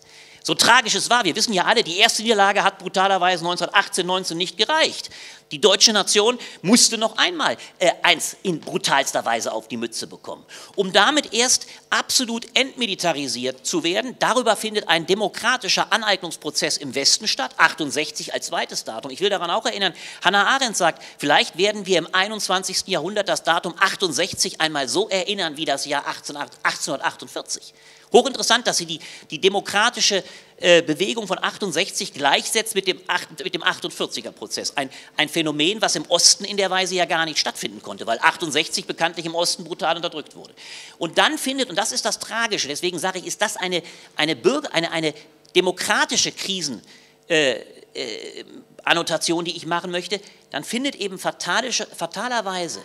So tragisch es war, wir wissen ja alle, die erste Niederlage hat brutalerweise 1918, 19 nicht gereicht. Die deutsche Nation musste noch einmal äh, eins in brutalster Weise auf die Mütze bekommen, um damit erst absolut entmilitarisiert zu werden. Darüber findet ein demokratischer Aneignungsprozess im Westen statt, 68 als zweites Datum. Ich will daran auch erinnern, Hannah Arendt sagt, vielleicht werden wir im 21. Jahrhundert das Datum 68 einmal so erinnern wie das Jahr 1848. Hochinteressant, dass sie die, die demokratische äh, Bewegung von 68 gleichsetzt mit dem, mit dem 48er-Prozess. Ein, ein Phänomen, was im Osten in der Weise ja gar nicht stattfinden konnte, weil 68 bekanntlich im Osten brutal unterdrückt wurde. Und dann findet, und das ist das Tragische, deswegen sage ich, ist das eine, eine, Bürger, eine, eine demokratische Krisen. Äh, äh, Annotation, die ich machen möchte, dann findet eben fatalerweise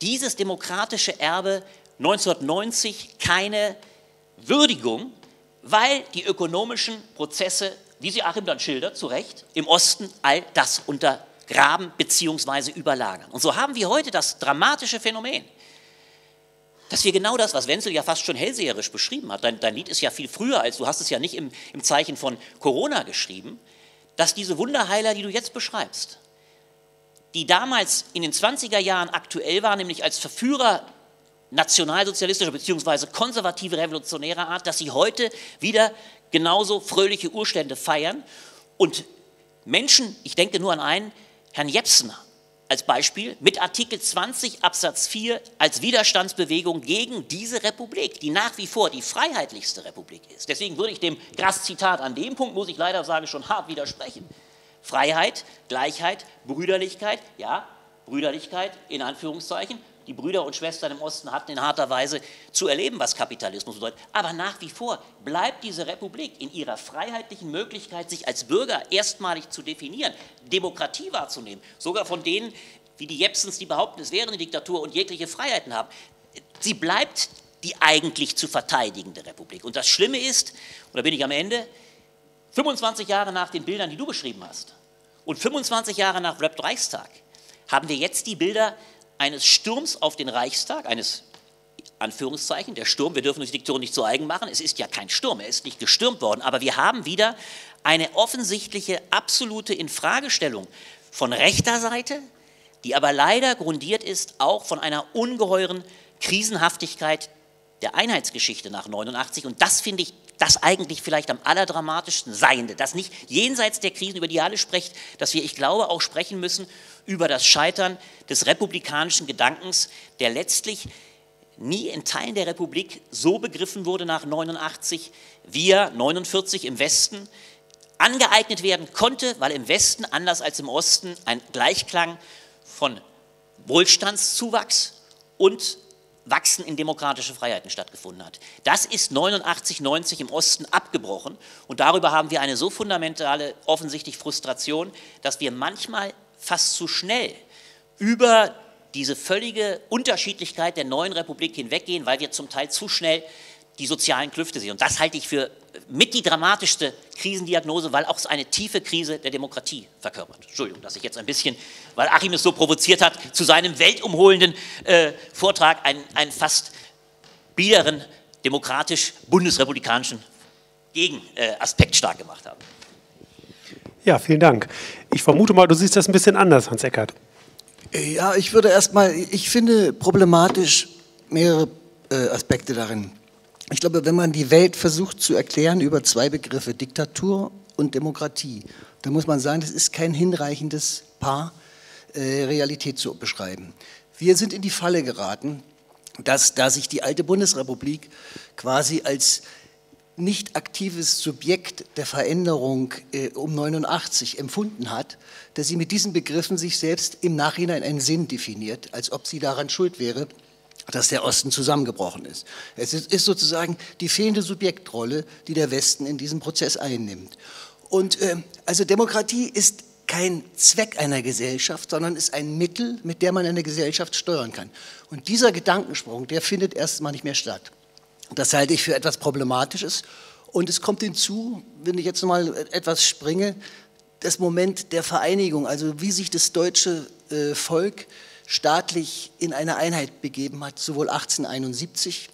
dieses demokratische Erbe 1990 keine Würdigung, weil die ökonomischen Prozesse, wie sie Achim dann schildert, zu Recht, im Osten all das untergraben bzw. überlagern. Und so haben wir heute das dramatische Phänomen, dass wir genau das, was Wenzel ja fast schon hellseherisch beschrieben hat, dein, dein Lied ist ja viel früher, als du hast es ja nicht im, im Zeichen von Corona geschrieben, dass diese Wunderheiler, die du jetzt beschreibst, die damals in den 20er Jahren aktuell waren, nämlich als Verführer nationalsozialistischer bzw. konservative revolutionärer Art, dass sie heute wieder genauso fröhliche Urstände feiern und Menschen, ich denke nur an einen, Herrn Jepsen als Beispiel, mit Artikel 20 Absatz 4 als Widerstandsbewegung gegen diese Republik, die nach wie vor die freiheitlichste Republik ist. Deswegen würde ich dem Grass-Zitat an dem Punkt, muss ich leider sagen, schon hart widersprechen. Freiheit, Gleichheit, Brüderlichkeit, ja, Brüderlichkeit in Anführungszeichen, die Brüder und Schwestern im Osten hatten in harter Weise zu erleben, was Kapitalismus bedeutet. Aber nach wie vor bleibt diese Republik in ihrer freiheitlichen Möglichkeit, sich als Bürger erstmalig zu definieren, Demokratie wahrzunehmen. Sogar von denen, wie die Jepsens, die behaupten, es wäre eine Diktatur und jegliche Freiheiten haben. Sie bleibt die eigentlich zu verteidigende Republik. Und das Schlimme ist, und da bin ich am Ende, 25 Jahre nach den Bildern, die du beschrieben hast, und 25 Jahre nach Rap Reichstag, haben wir jetzt die Bilder eines Sturms auf den Reichstag, eines Anführungszeichen, der Sturm, wir dürfen uns die Diktatur nicht zu eigen machen, es ist ja kein Sturm, er ist nicht gestürmt worden, aber wir haben wieder eine offensichtliche, absolute Infragestellung von rechter Seite, die aber leider grundiert ist auch von einer ungeheuren Krisenhaftigkeit der Einheitsgeschichte nach 89 und das finde ich das eigentlich vielleicht am allerdramatischsten Seiende, dass nicht jenseits der Krisen, über die ihr alle sprecht, dass wir, ich glaube, auch sprechen müssen über das Scheitern des republikanischen Gedankens, der letztlich nie in Teilen der Republik so begriffen wurde nach 89, wie er 49 im Westen angeeignet werden konnte, weil im Westen anders als im Osten ein Gleichklang von Wohlstandszuwachs und Wachsen in demokratische Freiheiten stattgefunden hat. Das ist 89, 90 im Osten abgebrochen und darüber haben wir eine so fundamentale, offensichtlich Frustration, dass wir manchmal fast zu schnell über diese völlige Unterschiedlichkeit der neuen Republik hinweggehen, weil wir zum Teil zu schnell die sozialen Klüfte sehen. Und das halte ich für mit die dramatischste Krisendiagnose, weil auch eine tiefe Krise der Demokratie verkörpert. Entschuldigung, dass ich jetzt ein bisschen, weil Achim es so provoziert hat, zu seinem weltumholenden äh, Vortrag einen, einen fast biederen, demokratisch-bundesrepublikanischen Gegenaspekt äh, stark gemacht habe. Ja, vielen Dank. Ich vermute mal, du siehst das ein bisschen anders, Hans Eckert. Ja, ich würde erstmal, ich finde problematisch mehrere äh, Aspekte darin. Ich glaube, wenn man die Welt versucht zu erklären über zwei Begriffe, Diktatur und Demokratie, dann muss man sagen, das ist kein hinreichendes Paar, äh, Realität zu beschreiben. Wir sind in die Falle geraten, dass da sich die alte Bundesrepublik quasi als nicht aktives Subjekt der Veränderung äh, um 89 empfunden hat, dass sie mit diesen Begriffen sich selbst im Nachhinein einen Sinn definiert, als ob sie daran schuld wäre, dass der Osten zusammengebrochen ist. Es ist, ist sozusagen die fehlende Subjektrolle, die der Westen in diesem Prozess einnimmt. Und äh, also Demokratie ist kein Zweck einer Gesellschaft, sondern ist ein Mittel, mit dem man eine Gesellschaft steuern kann. Und dieser Gedankensprung, der findet erstmal nicht mehr statt. Das halte ich für etwas Problematisches. Und es kommt hinzu, wenn ich jetzt nochmal etwas springe, das Moment der Vereinigung, also wie sich das deutsche äh, Volk staatlich in eine Einheit begeben hat, sowohl 1871,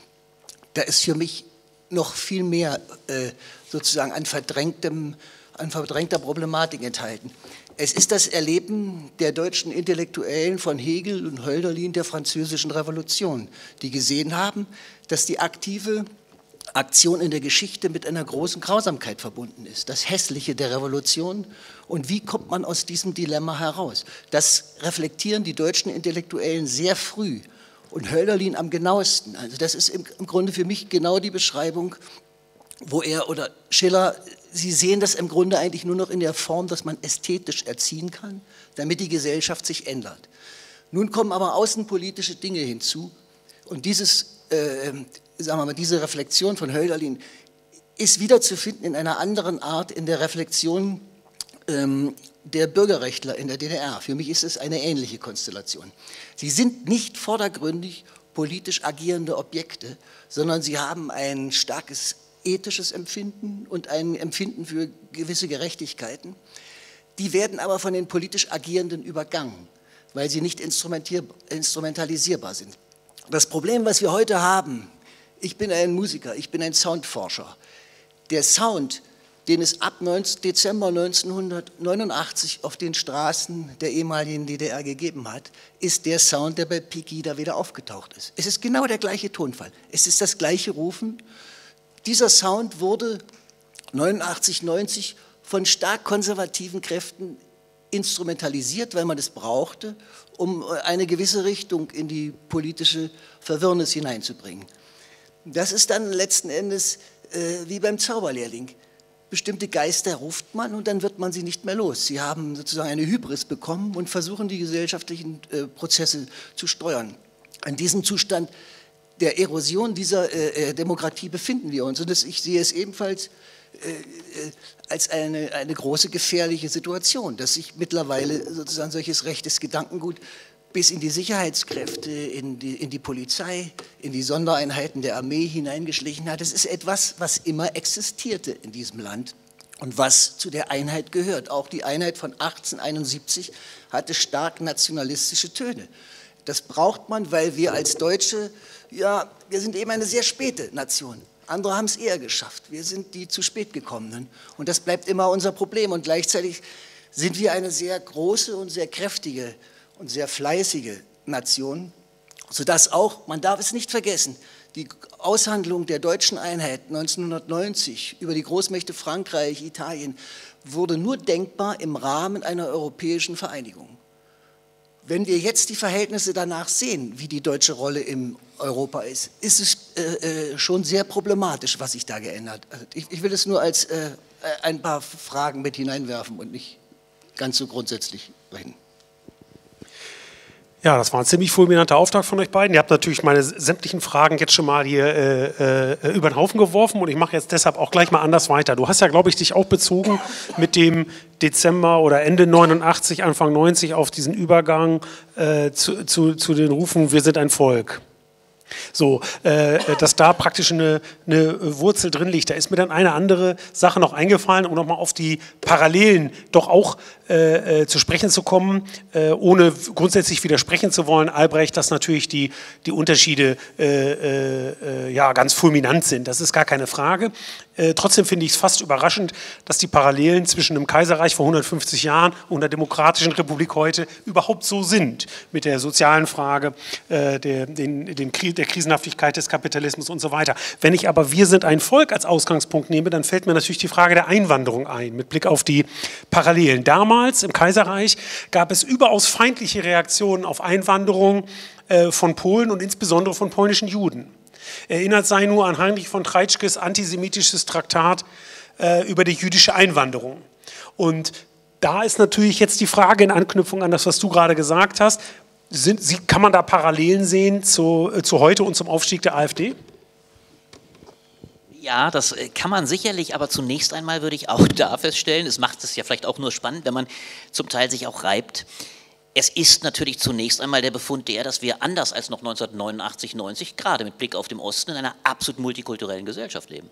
da ist für mich noch viel mehr äh, sozusagen an, verdrängtem, an verdrängter Problematik enthalten. Es ist das Erleben der deutschen Intellektuellen von Hegel und Hölderlin der französischen Revolution, die gesehen haben, dass die aktive Aktion in der Geschichte mit einer großen Grausamkeit verbunden ist. Das Hässliche der Revolution und wie kommt man aus diesem Dilemma heraus. Das reflektieren die deutschen Intellektuellen sehr früh und Hölderlin am genauesten. Also das ist im, Grunde für mich genau die Beschreibung, wo er oder Schiller, sie sehen das im Grunde eigentlich nur noch in der Form, dass man ästhetisch erziehen kann, damit die Gesellschaft sich ändert. Nun kommen aber außenpolitische Dinge hinzu und dieses äh, sagen wir mal, diese Reflexion von Hölderlin ist wiederzufinden in einer anderen Art in der Reflexion ähm, der Bürgerrechtler in der DDR. Für mich ist es eine ähnliche Konstellation. Sie sind nicht vordergründig politisch agierende Objekte, sondern sie haben ein starkes ethisches Empfinden und ein Empfinden für gewisse Gerechtigkeiten. Die werden aber von den politisch Agierenden übergangen, weil sie nicht instrumentalisierbar sind. Das Problem, was wir heute haben, ich bin ein Musiker, ich bin ein Soundforscher. Der Sound, den es ab 19, Dezember 1989 auf den Straßen der ehemaligen DDR gegeben hat, ist der Sound, der bei Pegida wieder aufgetaucht ist. Es ist genau der gleiche Tonfall. Es ist das gleiche Rufen. Dieser Sound wurde 89, 90 von stark konservativen Kräften instrumentalisiert, weil man es brauchte, um eine gewisse Richtung in die politische Verwirrnis hineinzubringen. Das ist dann letzten Endes äh, wie beim Zauberlehrling. Bestimmte Geister ruft man und dann wird man sie nicht mehr los. Sie haben sozusagen eine Hybris bekommen und versuchen die gesellschaftlichen äh, Prozesse zu steuern. An diesem Zustand der Erosion dieser äh, äh Demokratie befinden wir uns. Und das, ich sehe es ebenfalls äh, äh, als eine, eine große gefährliche Situation, dass sich mittlerweile sozusagen solches rechtes Gedankengut bis in die Sicherheitskräfte, in die, in die Polizei, in die Sondereinheiten der Armee hineingeschlichen hat. Es ist etwas, was immer existierte in diesem Land und was zu der Einheit gehört. Auch die Einheit von 1871 hatte stark nationalistische Töne. Das braucht man, weil wir als Deutsche, ja, wir sind eben eine sehr späte Nation. Andere haben es eher geschafft. Wir sind die zu spät gekommenen. Und das bleibt immer unser Problem. Und gleichzeitig sind wir eine sehr große und sehr kräftige und sehr fleißige Nation, sodass auch, man darf es nicht vergessen, die Aushandlung der deutschen Einheit 1990 über die Großmächte Frankreich, Italien, wurde nur denkbar im Rahmen einer europäischen Vereinigung. Wenn wir jetzt die Verhältnisse danach sehen, wie die deutsche Rolle im Europa ist, ist es äh, äh, schon sehr problematisch, was sich da geändert hat. Ich, ich will es nur als äh, ein paar Fragen mit hineinwerfen und nicht ganz so grundsätzlich reden. Ja, das war ein ziemlich fulminanter Auftrag von euch beiden. Ihr habt natürlich meine sämtlichen Fragen jetzt schon mal hier äh, äh, über den Haufen geworfen und ich mache jetzt deshalb auch gleich mal anders weiter. Du hast ja, glaube ich, dich auch bezogen mit dem Dezember oder Ende 89, Anfang 90 auf diesen Übergang äh, zu, zu, zu den Rufen, wir sind ein Volk. So, äh, dass da praktisch eine, eine, Wurzel drin liegt. Da ist mir dann eine andere Sache noch eingefallen, um nochmal auf die Parallelen doch auch äh, äh, zu sprechen zu kommen, äh, ohne grundsätzlich widersprechen zu wollen. Albrecht, dass natürlich die, die Unterschiede äh, äh, ja ganz fulminant sind. Das ist gar keine Frage. Trotzdem finde ich es fast überraschend, dass die Parallelen zwischen dem Kaiserreich vor 150 Jahren und der Demokratischen Republik heute überhaupt so sind. Mit der sozialen Frage, der, den, den der Krisenhaftigkeit des Kapitalismus und so weiter. Wenn ich aber wir sind ein Volk als Ausgangspunkt nehme, dann fällt mir natürlich die Frage der Einwanderung ein, mit Blick auf die Parallelen. Damals im Kaiserreich gab es überaus feindliche Reaktionen auf Einwanderung äh, von Polen und insbesondere von polnischen Juden. Erinnert sei nur an Heinrich von Treitschkes antisemitisches Traktat äh, über die jüdische Einwanderung. Und da ist natürlich jetzt die Frage in Anknüpfung an das, was du gerade gesagt hast, sind, kann man da Parallelen sehen zu, äh, zu heute und zum Aufstieg der AfD? Ja, das äh, kann man sicherlich, aber zunächst einmal würde ich auch da feststellen, es macht es ja vielleicht auch nur spannend, wenn man zum Teil sich auch reibt. Es ist natürlich zunächst einmal der Befund der, dass wir anders als noch 1989, 90, gerade mit Blick auf den Osten, in einer absolut multikulturellen Gesellschaft leben.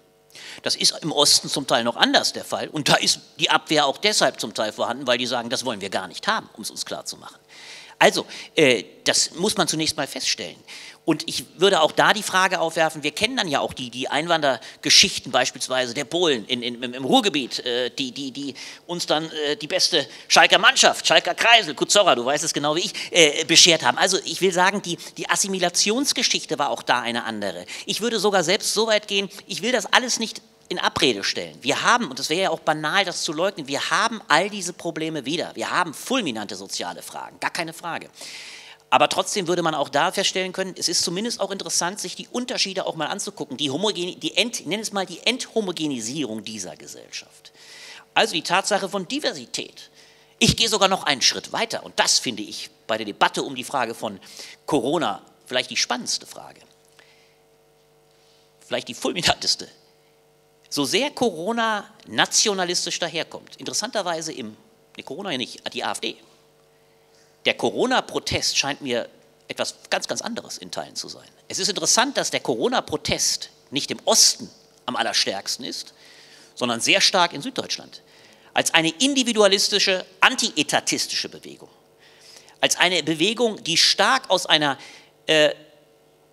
Das ist im Osten zum Teil noch anders der Fall und da ist die Abwehr auch deshalb zum Teil vorhanden, weil die sagen, das wollen wir gar nicht haben, um es uns klar zu machen. Also, äh, das muss man zunächst mal feststellen. Und ich würde auch da die Frage aufwerfen, wir kennen dann ja auch die, die Einwandergeschichten beispielsweise der Polen in, in, im Ruhrgebiet, äh, die, die, die uns dann äh, die beste Schalker Mannschaft, Schalker Kreisel, Kuzorra, du weißt es genau wie ich, äh, beschert haben. Also ich will sagen, die, die Assimilationsgeschichte war auch da eine andere. Ich würde sogar selbst so weit gehen, ich will das alles nicht in Abrede stellen. Wir haben, und das wäre ja auch banal, das zu leugnen, wir haben all diese Probleme wieder. Wir haben fulminante soziale Fragen, gar keine Frage. Aber trotzdem würde man auch da feststellen können, es ist zumindest auch interessant, sich die Unterschiede auch mal anzugucken, die, Homogen die Ent, nenne es mal die Enthomogenisierung dieser Gesellschaft. Also die Tatsache von Diversität. Ich gehe sogar noch einen Schritt weiter und das finde ich bei der Debatte um die Frage von Corona vielleicht die spannendste Frage. Vielleicht die fulminanteste so sehr Corona nationalistisch daherkommt, interessanterweise im, ne, Corona ja nicht, die AfD. Der Corona-Protest scheint mir etwas ganz, ganz anderes in Teilen zu sein. Es ist interessant, dass der Corona-Protest nicht im Osten am allerstärksten ist, sondern sehr stark in Süddeutschland. Als eine individualistische, antietatistische Bewegung. Als eine Bewegung, die stark aus einer äh,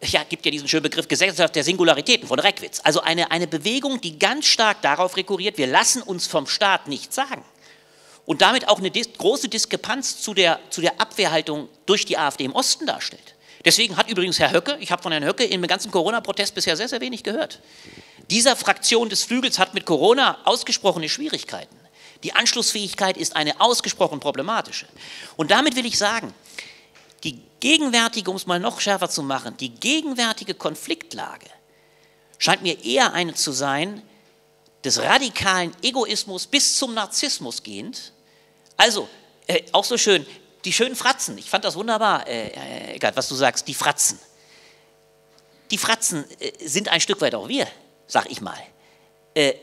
ja, gibt ja diesen schönen Begriff Gesellschaft der Singularitäten von Reckwitz. Also eine, eine Bewegung, die ganz stark darauf rekurriert, wir lassen uns vom Staat nichts sagen. Und damit auch eine große Diskrepanz zu der, zu der Abwehrhaltung durch die AfD im Osten darstellt. Deswegen hat übrigens Herr Höcke, ich habe von Herrn Höcke im ganzen Corona-Protest bisher sehr, sehr wenig gehört. Dieser Fraktion des Flügels hat mit Corona ausgesprochene Schwierigkeiten. Die Anschlussfähigkeit ist eine ausgesprochen problematische. Und damit will ich sagen, die gegenwärtige, um es mal noch schärfer zu machen, die gegenwärtige Konfliktlage scheint mir eher eine zu sein, des radikalen Egoismus bis zum Narzissmus gehend. Also, äh, auch so schön, die schönen Fratzen, ich fand das wunderbar, äh, äh egal, was du sagst, die Fratzen. Die Fratzen äh, sind ein Stück weit auch wir, sag ich mal. Äh,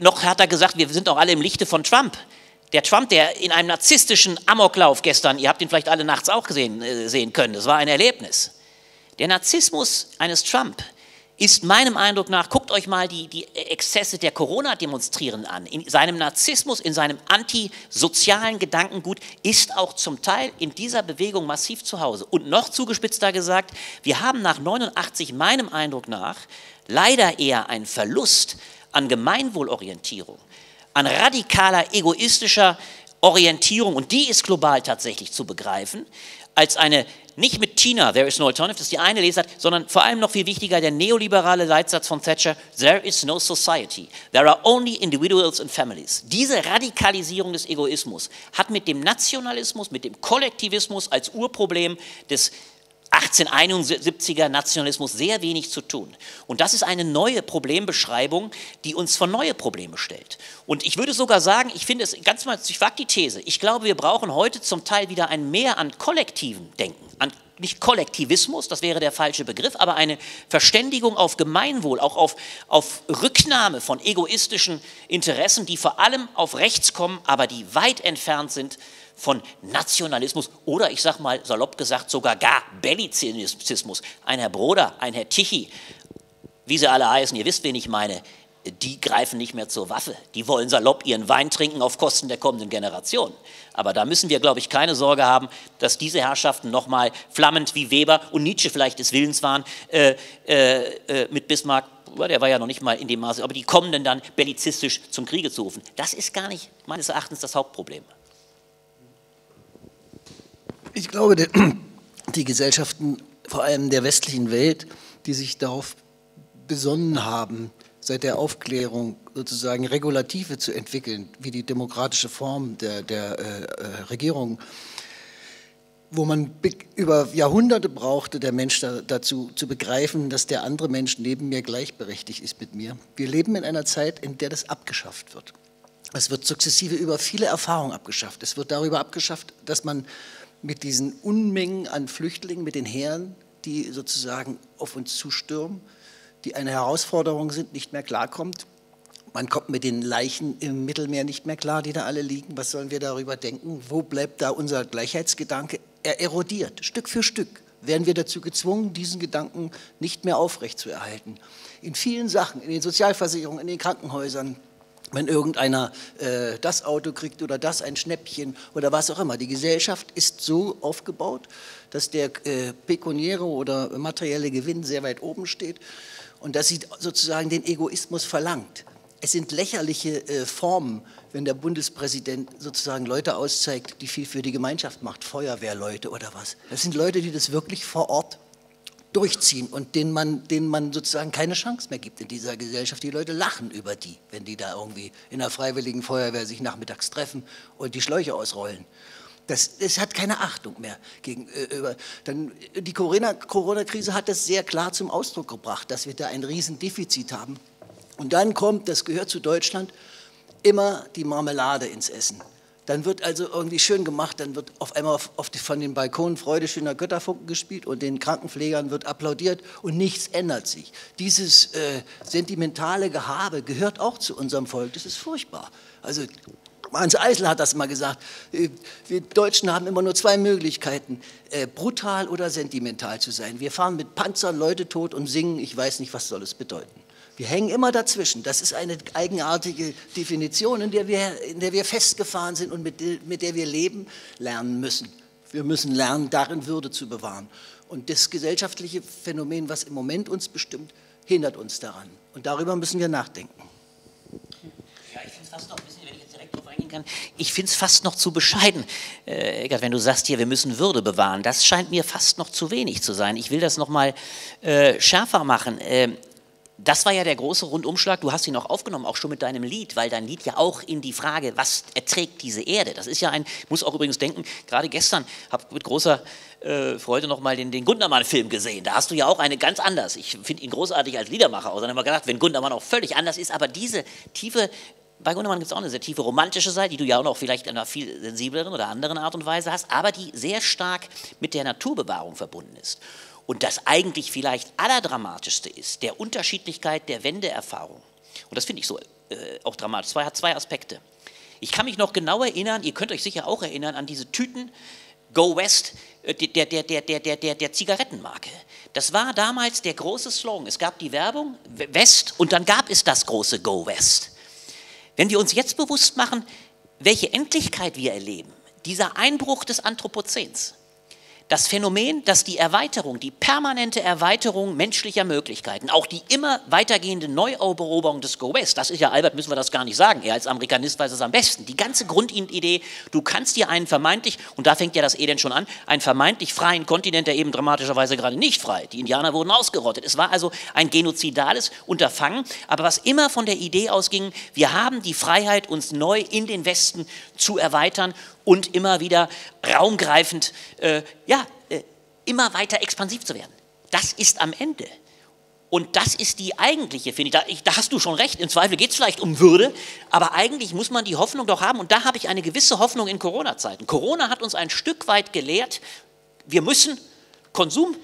noch hat er gesagt, wir sind auch alle im Lichte von Trump. Der Trump, der in einem narzisstischen Amoklauf gestern, ihr habt ihn vielleicht alle nachts auch gesehen, äh, sehen können, das war ein Erlebnis. Der Narzissmus eines Trump ist meinem Eindruck nach, guckt euch mal die, die Exzesse der Corona-Demonstrierenden an. In seinem Narzissmus, in seinem antisozialen Gedankengut ist auch zum Teil in dieser Bewegung massiv zu Hause. Und noch zugespitzter gesagt, wir haben nach 89 meinem Eindruck nach leider eher einen Verlust an Gemeinwohlorientierung an radikaler egoistischer Orientierung, und die ist global tatsächlich zu begreifen, als eine, nicht mit China, there is no alternative, das ist die eine Lesart, sondern vor allem noch viel wichtiger der neoliberale Leitsatz von Thatcher, there is no society, there are only individuals and families. Diese Radikalisierung des Egoismus hat mit dem Nationalismus, mit dem Kollektivismus als Urproblem des 1871er Nationalismus sehr wenig zu tun. Und das ist eine neue Problembeschreibung, die uns vor neue Probleme stellt. Und ich würde sogar sagen, ich finde es ganz mal, ich wage die These, ich glaube, wir brauchen heute zum Teil wieder ein Mehr an kollektiven Denken, an nicht Kollektivismus, das wäre der falsche Begriff, aber eine Verständigung auf Gemeinwohl, auch auf, auf Rücknahme von egoistischen Interessen, die vor allem auf rechts kommen, aber die weit entfernt sind von Nationalismus oder ich sage mal salopp gesagt sogar gar Bellizismus. Ein Herr Broder, ein Herr Tichy, wie sie alle heißen, ihr wisst, wen ich meine, die greifen nicht mehr zur Waffe. Die wollen salopp ihren Wein trinken auf Kosten der kommenden Generation. Aber da müssen wir, glaube ich, keine Sorge haben, dass diese Herrschaften nochmal flammend wie Weber und Nietzsche vielleicht des Willens waren, äh, äh, äh, mit Bismarck, der war ja noch nicht mal in dem Maße, aber die kommen dann bellizistisch zum Kriege zu rufen. Das ist gar nicht meines Erachtens das Hauptproblem. Ich glaube, die Gesellschaften, vor allem der westlichen Welt, die sich darauf besonnen haben, seit der Aufklärung sozusagen Regulative zu entwickeln, wie die demokratische Form der, der äh, äh Regierung, wo man über Jahrhunderte brauchte, der Mensch da, dazu zu begreifen, dass der andere Mensch neben mir gleichberechtigt ist mit mir. Wir leben in einer Zeit, in der das abgeschafft wird. Es wird sukzessive über viele Erfahrungen abgeschafft. Es wird darüber abgeschafft, dass man mit diesen Unmengen an Flüchtlingen, mit den Heeren, die sozusagen auf uns zustürmen, die eine Herausforderung sind, nicht mehr klarkommt. Man kommt mit den Leichen im Mittelmeer nicht mehr klar, die da alle liegen. Was sollen wir darüber denken? Wo bleibt da unser Gleichheitsgedanke? Er erodiert, Stück für Stück werden wir dazu gezwungen, diesen Gedanken nicht mehr aufrechtzuerhalten. In vielen Sachen, in den Sozialversicherungen, in den Krankenhäusern, wenn irgendeiner äh, das Auto kriegt oder das ein Schnäppchen oder was auch immer. Die Gesellschaft ist so aufgebaut, dass der äh, pekuniäre oder materielle Gewinn sehr weit oben steht und dass sie sozusagen den Egoismus verlangt. Es sind lächerliche äh, Formen, wenn der Bundespräsident sozusagen Leute auszeigt, die viel für die Gemeinschaft macht, Feuerwehrleute oder was. Das sind Leute, die das wirklich vor Ort durchziehen und denen man, denen man sozusagen keine Chance mehr gibt in dieser Gesellschaft. Die Leute lachen über die, wenn die da irgendwie in der Freiwilligen Feuerwehr sich nachmittags treffen und die Schläuche ausrollen. Das, das hat keine Achtung mehr gegenüber. Äh, dann, die Corona-Krise hat das sehr klar zum Ausdruck gebracht, dass wir da ein Riesendefizit haben. Und dann kommt, das gehört zu Deutschland, immer die Marmelade ins Essen. Dann wird also irgendwie schön gemacht, dann wird auf einmal auf, auf die, von den Balkonen Freude schöner Götterfunken gespielt und den Krankenpflegern wird applaudiert und nichts ändert sich. Dieses äh, sentimentale Gehabe gehört auch zu unserem Volk, das ist furchtbar. Also Hans Eisel hat das mal gesagt. Äh, wir Deutschen haben immer nur zwei Möglichkeiten, äh, brutal oder sentimental zu sein. Wir fahren mit Panzern Leute tot und singen, ich weiß nicht, was soll es bedeuten. Wir hängen immer dazwischen. Das ist eine eigenartige Definition, in der wir, in der wir festgefahren sind und mit, mit der wir leben lernen müssen. Wir müssen lernen, darin Würde zu bewahren. Und das gesellschaftliche Phänomen, was im Moment uns bestimmt, hindert uns daran. Und darüber müssen wir nachdenken. Ja, ich finde es fast noch zu bescheiden, äh, Eckert, wenn du sagst hier, wir müssen Würde bewahren. Das scheint mir fast noch zu wenig zu sein. Ich will das nochmal äh, schärfer machen. Äh, das war ja der große Rundumschlag. Du hast ihn auch aufgenommen, auch schon mit deinem Lied, weil dein Lied ja auch in die Frage, was erträgt diese Erde? Das ist ja ein, muss auch übrigens denken, gerade gestern habe ich mit großer äh, Freude nochmal den, den Gundermann-Film gesehen. Da hast du ja auch eine ganz anders. Ich finde ihn großartig als Liedermacher. Und dann haben wir gedacht, wenn Gundermann auch völlig anders ist, aber diese tiefe bei Gundermann gibt es auch eine sehr tiefe romantische Seite, die du ja auch noch vielleicht in einer viel sensibleren oder anderen Art und Weise hast, aber die sehr stark mit der Naturbewahrung verbunden ist. Und das eigentlich vielleicht Allerdramatischste ist, der Unterschiedlichkeit der Wendeerfahrung. Und das finde ich so äh, auch dramatisch. Zwei hat zwei Aspekte. Ich kann mich noch genau erinnern, ihr könnt euch sicher auch erinnern an diese Tüten Go West der, der, der, der, der, der, der Zigarettenmarke. Das war damals der große Slogan. Es gab die Werbung West und dann gab es das große Go West. Wenn wir uns jetzt bewusst machen, welche Endlichkeit wir erleben, dieser Einbruch des Anthropozäns, das Phänomen, dass die Erweiterung, die permanente Erweiterung menschlicher Möglichkeiten, auch die immer weitergehende Neueroberung des Go West, das ist ja, Albert, müssen wir das gar nicht sagen, er als Amerikanist weiß es am besten, die ganze Grundidee, du kannst dir einen vermeintlich, und da fängt ja das Elend schon an, einen vermeintlich freien Kontinent, der eben dramatischerweise gerade nicht frei, die Indianer wurden ausgerottet, es war also ein genozidales Unterfangen, aber was immer von der Idee ausging, wir haben die Freiheit, uns neu in den Westen zu erweitern und immer wieder raumgreifend, äh, ja, äh, immer weiter expansiv zu werden. Das ist am Ende. Und das ist die eigentliche, finde ich. Da, ich, da hast du schon recht. Im Zweifel geht es vielleicht um Würde, aber eigentlich muss man die Hoffnung doch haben. Und da habe ich eine gewisse Hoffnung in Corona-Zeiten. Corona hat uns ein Stück weit gelehrt, wir müssen Konsum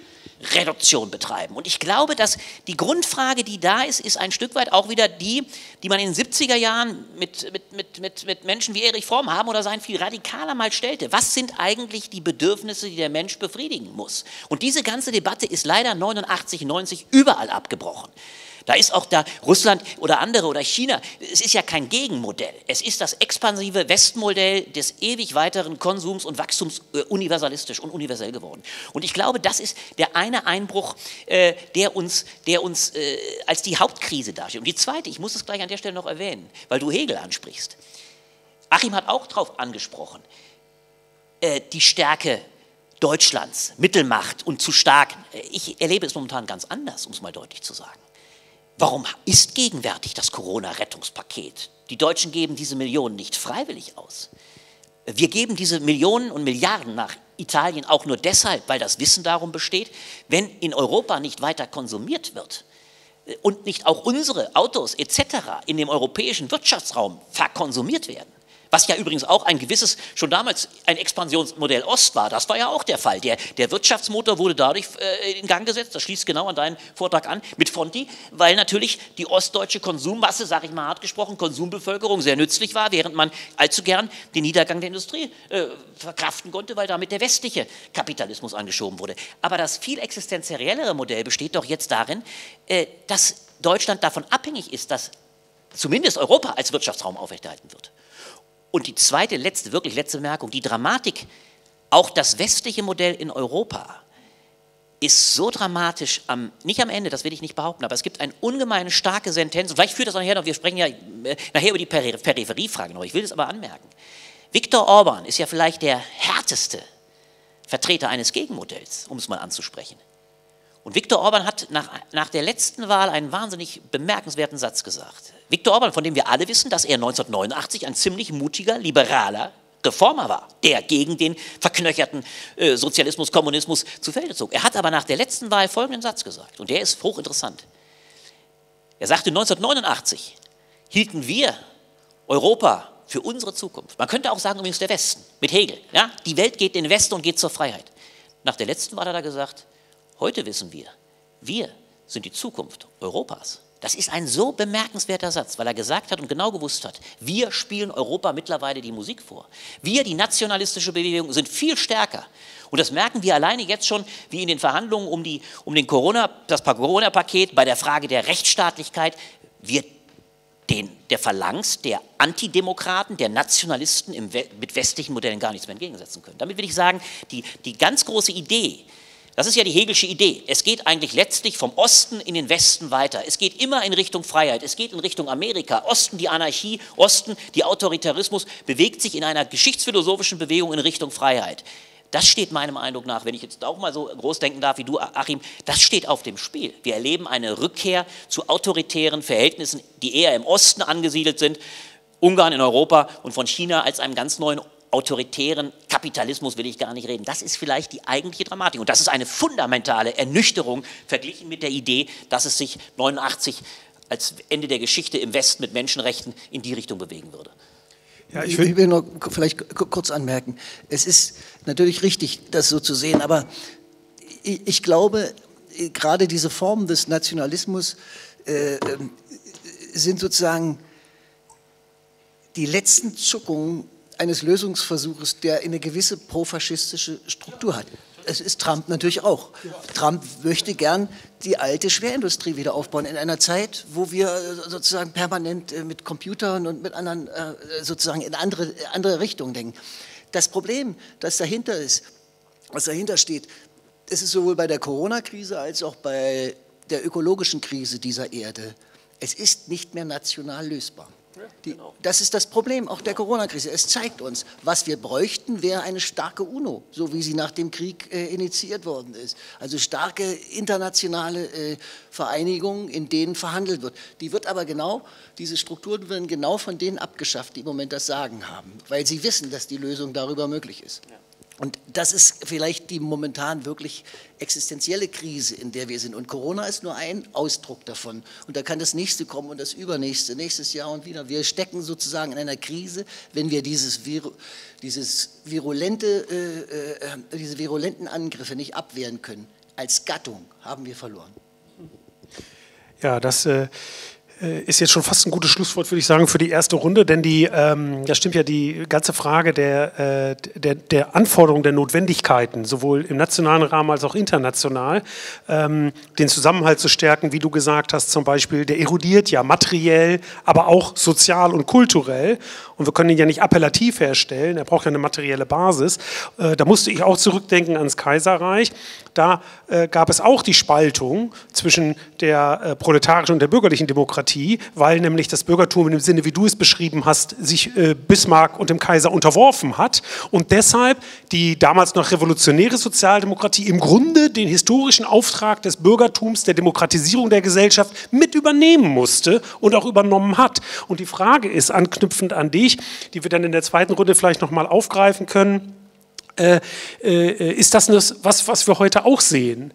Reduktion betreiben. Und ich glaube, dass die Grundfrage, die da ist, ist ein Stück weit auch wieder die, die man in den 70er Jahren mit, mit, mit, mit, mit Menschen wie Erich Fromm haben oder sein viel radikaler mal stellte. Was sind eigentlich die Bedürfnisse, die der Mensch befriedigen muss? Und diese ganze Debatte ist leider 89, 90 überall abgebrochen. Da ist auch da Russland oder andere oder China. Es ist ja kein Gegenmodell. Es ist das expansive Westmodell des ewig weiteren Konsums und Wachstums äh, universalistisch und universell geworden. Und ich glaube, das ist der eine Einbruch, äh, der uns, der uns äh, als die Hauptkrise darstellt. Und die zweite, ich muss es gleich an der Stelle noch erwähnen, weil du Hegel ansprichst. Achim hat auch darauf angesprochen, die Stärke Deutschlands, Mittelmacht und zu stark. Ich erlebe es momentan ganz anders, um es mal deutlich zu sagen. Warum ist gegenwärtig das Corona-Rettungspaket? Die Deutschen geben diese Millionen nicht freiwillig aus. Wir geben diese Millionen und Milliarden nach Italien auch nur deshalb, weil das Wissen darum besteht, wenn in Europa nicht weiter konsumiert wird und nicht auch unsere Autos etc. in dem europäischen Wirtschaftsraum verkonsumiert werden, was ja übrigens auch ein gewisses, schon damals ein Expansionsmodell Ost war. Das war ja auch der Fall. Der, der Wirtschaftsmotor wurde dadurch äh, in Gang gesetzt, das schließt genau an deinen Vortrag an, mit Fonti, weil natürlich die ostdeutsche Konsummasse, sage ich mal hart gesprochen, Konsumbevölkerung sehr nützlich war, während man allzu gern den Niedergang der Industrie äh, verkraften konnte, weil damit der westliche Kapitalismus angeschoben wurde. Aber das viel existenziellere Modell besteht doch jetzt darin, äh, dass Deutschland davon abhängig ist, dass zumindest Europa als Wirtschaftsraum aufrechterhalten wird. Und die zweite, letzte, wirklich letzte Bemerkung, die Dramatik, auch das westliche Modell in Europa ist so dramatisch, am, nicht am Ende, das will ich nicht behaupten, aber es gibt eine ungemeine starke Sentenz, und vielleicht führt das nachher noch, wir sprechen ja äh, nachher über die Peripheriefrage noch, ich will das aber anmerken. Viktor Orban ist ja vielleicht der härteste Vertreter eines Gegenmodells, um es mal anzusprechen. Und Viktor Orban hat nach, nach der letzten Wahl einen wahnsinnig bemerkenswerten Satz gesagt. Viktor Orban, von dem wir alle wissen, dass er 1989 ein ziemlich mutiger, liberaler Reformer war, der gegen den verknöcherten äh, Sozialismus, Kommunismus zu Felde zog. Er hat aber nach der letzten Wahl folgenden Satz gesagt, und der ist hochinteressant. Er sagte, 1989 hielten wir Europa für unsere Zukunft. Man könnte auch sagen, übrigens der Westen, mit Hegel. Ja? Die Welt geht in den Westen und geht zur Freiheit. Nach der letzten Wahl hat er gesagt, Heute wissen wir, wir sind die Zukunft Europas. Das ist ein so bemerkenswerter Satz, weil er gesagt hat und genau gewusst hat, wir spielen Europa mittlerweile die Musik vor. Wir, die nationalistische Bewegung, sind viel stärker. Und das merken wir alleine jetzt schon, wie in den Verhandlungen um, die, um den Corona, das Corona-Paket, bei der Frage der Rechtsstaatlichkeit, wir den, der Phalanx der Antidemokraten, der Nationalisten im, mit westlichen Modellen gar nichts mehr entgegensetzen können. Damit will ich sagen, die, die ganz große Idee, Das ist ja die Hegelsche Idee. Es geht eigentlich letztlich vom Osten in den Westen weiter. Es geht immer in Richtung Freiheit. Es geht in Richtung Amerika. Osten die Anarchie, Osten die Autoritarismus bewegt sich in einer geschichtsphilosophischen Bewegung in Richtung Freiheit. Das steht meinem Eindruck nach, wenn ich jetzt auch mal so groß denken darf wie du, Achim, das steht auf dem Spiel. Wir erleben eine Rückkehr zu autoritären Verhältnissen, die eher im Osten angesiedelt sind. Ungarn in Europa und von China als einem ganz neuen autoritären Kapitalismus will ich gar nicht reden. Das ist vielleicht die eigentliche Dramatik. Und das ist eine fundamentale Ernüchterung verglichen mit der Idee, dass es sich 89 als Ende der Geschichte im Westen mit Menschenrechten in die Richtung bewegen würde. Ja, ich, will, ich will nur vielleicht kurz anmerken. Es ist natürlich richtig, das so zu sehen, aber ich, ich glaube, gerade diese Formen des Nationalismus äh, ähm, sind sozusagen die letzten Zuckungen eines Lösungsversuches, der eine gewisse profaschistische Struktur hat. Es ist Trump natürlich auch. Trump möchte gern die alte Schwerindustrie wieder aufbauen in einer Zeit, wo wir äh, sozusagen permanent äh, mit Computern und mit anderen äh, sozusagen in andere, andere Richtungen denken. Das Problem, das dahinter ist, was dahinter steht, ist es sowohl bei der Corona-Krise als auch bei der ökologischen Krise dieser Erde. Es ist nicht mehr national lösbar. Die. Das ist das Problem auch der Corona-Krise. Es zeigt uns, was wir bräuchten, wäre eine starke UNO, so wie sie nach dem Krieg äh, initiiert worden ist. Also starke internationale äh, Vereinigungen, in denen verhandelt wird. Die wird aber genau, diese Strukturen werden genau von denen abgeschafft, die im Moment das Sagen haben, weil sie wissen, dass die Lösung darüber möglich ist. Ja. Und das ist vielleicht die momentan wirklich existenzielle Krise, in der wir sind. Und Corona ist nur ein Ausdruck davon. Und da kann das nächste kommen und das übernächste, nächstes Jahr und wieder. Wir stecken sozusagen in einer Krise, wenn wir dieses, Viru, dieses virulente, äh, äh, diese virulenten Angriffe nicht abwehren können. Als Gattung haben wir verloren. Ja, das äh, äh, ist jetzt schon fast ein gutes Schlusswort, würde ich sagen, für die erste Runde, denn die, ähm, da stimmt ja die ganze Frage der, äh, der, der Anforderungen, der Notwendigkeiten, sowohl im nationalen Rahmen als auch international, ähm, den Zusammenhalt zu stärken, wie du gesagt hast, zum Beispiel, der erodiert ja materiell, aber auch sozial und kulturell. Und wir können ihn ja nicht appellativ herstellen, er braucht ja eine materielle Basis. Äh, da musste ich auch zurückdenken ans Kaiserreich. Da äh, gab es auch die Spaltung zwischen der äh, proletarischen und der bürgerlichen Demokratie, weil nämlich das Bürgertum in dem Sinne, wie du es beschrieben hast, sich äh, Bismarck und dem Kaiser unterworfen hat und deshalb die damals noch revolutionäre Sozialdemokratie im Grunde den historischen Auftrag des Bürgertums, der Demokratisierung der Gesellschaft mit übernehmen musste und auch übernommen hat. Und die Frage ist, anknüpfend an dich, die wir dann in der zweiten Runde vielleicht nochmal aufgreifen können, äh, äh, ist das was, was wir heute auch sehen?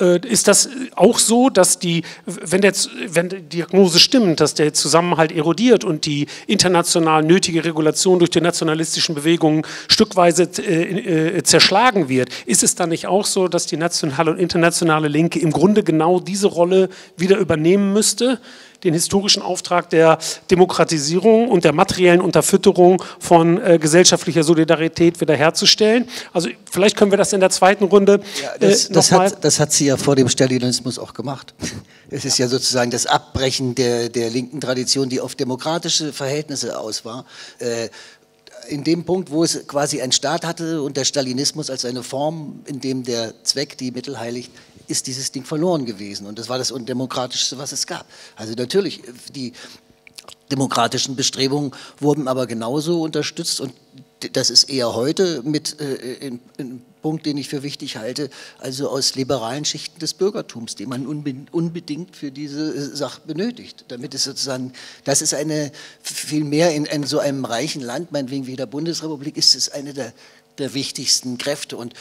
Äh, ist das auch so, dass die, wenn, der, wenn die Diagnose stimmt, dass der Zusammenhalt erodiert und die international nötige Regulation durch die nationalistischen Bewegungen stückweise äh, zerschlagen wird, ist es dann nicht auch so, dass die nationale und internationale Linke im Grunde genau diese Rolle wieder übernehmen müsste? Den historischen Auftrag der Demokratisierung und der materiellen Unterfütterung von äh, gesellschaftlicher Solidarität wiederherzustellen. Also vielleicht können wir das in der zweiten Runde ja, das, äh, das, hat, das hat sie ja vor dem Stalinismus auch gemacht. Es ist ja sozusagen das Abbrechen der, der linken Tradition, die auf demokratische Verhältnisse aus war. Äh, in dem Punkt, wo es quasi einen Staat hatte und der Stalinismus als eine Form, in dem der Zweck die Mittel heiligt, ist dieses Ding verloren gewesen. Und das war das Undemokratischste, was es gab. Also natürlich, die demokratischen Bestrebungen wurden aber genauso unterstützt und das ist eher heute mit äh, ein Punkt, den ich für wichtig halte, also aus liberalen Schichten des Bürgertums, die man unbedingt für diese Sache benötigt. Damit es sozusagen, das ist eine, viel mehr in, in so einem reichen Land, meinetwegen wie der Bundesrepublik, ist es eine der der wichtigsten Kräfte. Und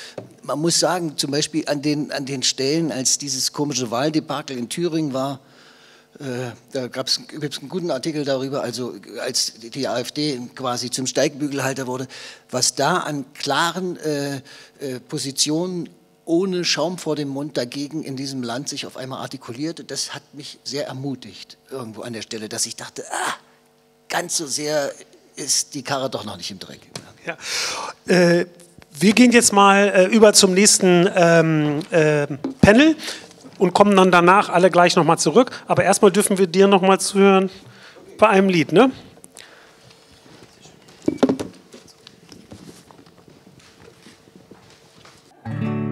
man muss sagen, zum Beispiel an den, an den Stellen, als dieses komische Wahldebakel in Thüringen war, äh, da gab es einen guten Artikel darüber, also als die AfD quasi zum Steigbügelhalter wurde, was da an klaren äh, äh, Positionen ohne Schaum vor dem Mund dagegen in diesem Land sich auf einmal artikulierte, das hat mich sehr ermutigt irgendwo an der Stelle, dass ich dachte, ah, ganz so sehr ist die Karre doch noch nicht im Dreck. Ja. Äh, wir gehen jetzt mal äh, über zum nächsten ähm, äh, Panel und kommen dann danach alle gleich nochmal zurück. Aber erstmal dürfen wir dir nochmal zuhören bei einem Lied, ne?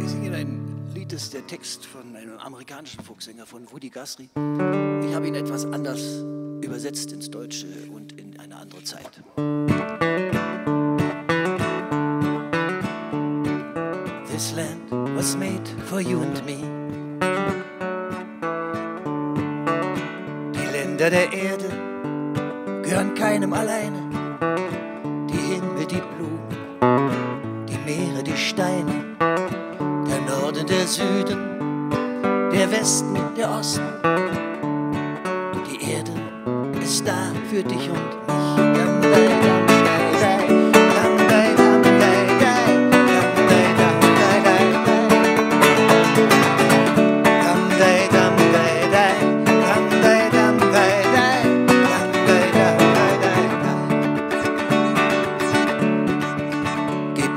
Ich singe ein Lied, Text von amerikanischen Folksänger von Woody Guthrie. Ich habe ihn etwas anders übersetzt ins Deutsche und in eine andere Zeit. This land was made for you and me. Die Länder der Erde gehören keinem alleine. Die Himmel, die Blumen, die Meere, die Steine, der Norden, der Süden, der Westen, der Osten. Die Erde ist da für dich und mich.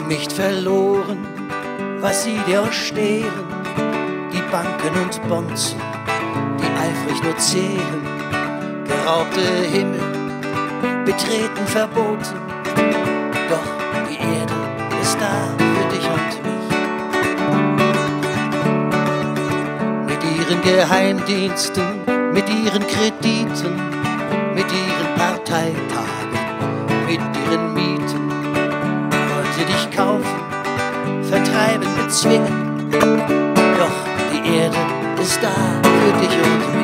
Nicht verloren, was sie dir stehlen, Banken und Bonzen, die eifrig nur zählen, geraubte Himmel, betreten verboten, doch die Erde ist da für dich und mich. Mit ihren Geheimdiensten, mit ihren Krediten, mit ihren Parteitagen, mit ihren Mieten, wollen sie dich kaufen, vertreiben, bezwingen, da für dich und mich.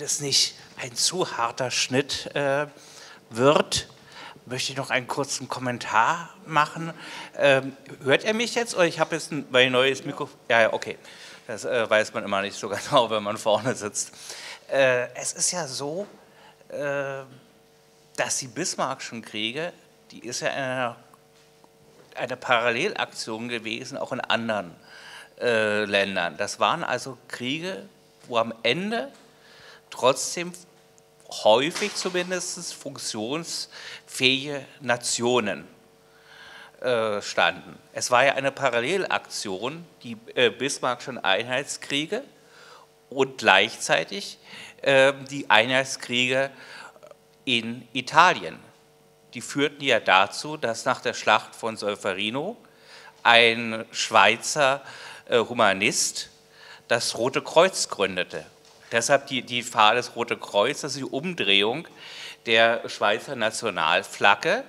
Damit es nicht ein zu harter Schnitt äh, wird, möchte ich noch einen kurzen Kommentar machen. Ähm, hört er mich jetzt oder ich habe jetzt ein mein neues Mikrofon? Ja, ja, okay. Das äh, weiß man immer nicht so genau, wenn man vorne sitzt. Äh, es ist ja so, äh, dass die Bismarckschen Kriege, die ist ja eine, eine Parallelaktion gewesen, auch in anderen äh, Ländern. Das waren also Kriege, wo am Ende trotzdem häufig zumindest funktionsfähige Nationen äh, standen. Es war ja eine Parallelaktion, die äh, Bismarckschen Einheitskriege und gleichzeitig äh, die Einheitskriege in Italien. Die führten ja dazu, dass nach der Schlacht von Solferino ein Schweizer äh, Humanist das Rote Kreuz gründete. Deshalb die, die Fahne des Rote Kreuz, das ist die Umdrehung der Schweizer Nationalflagge.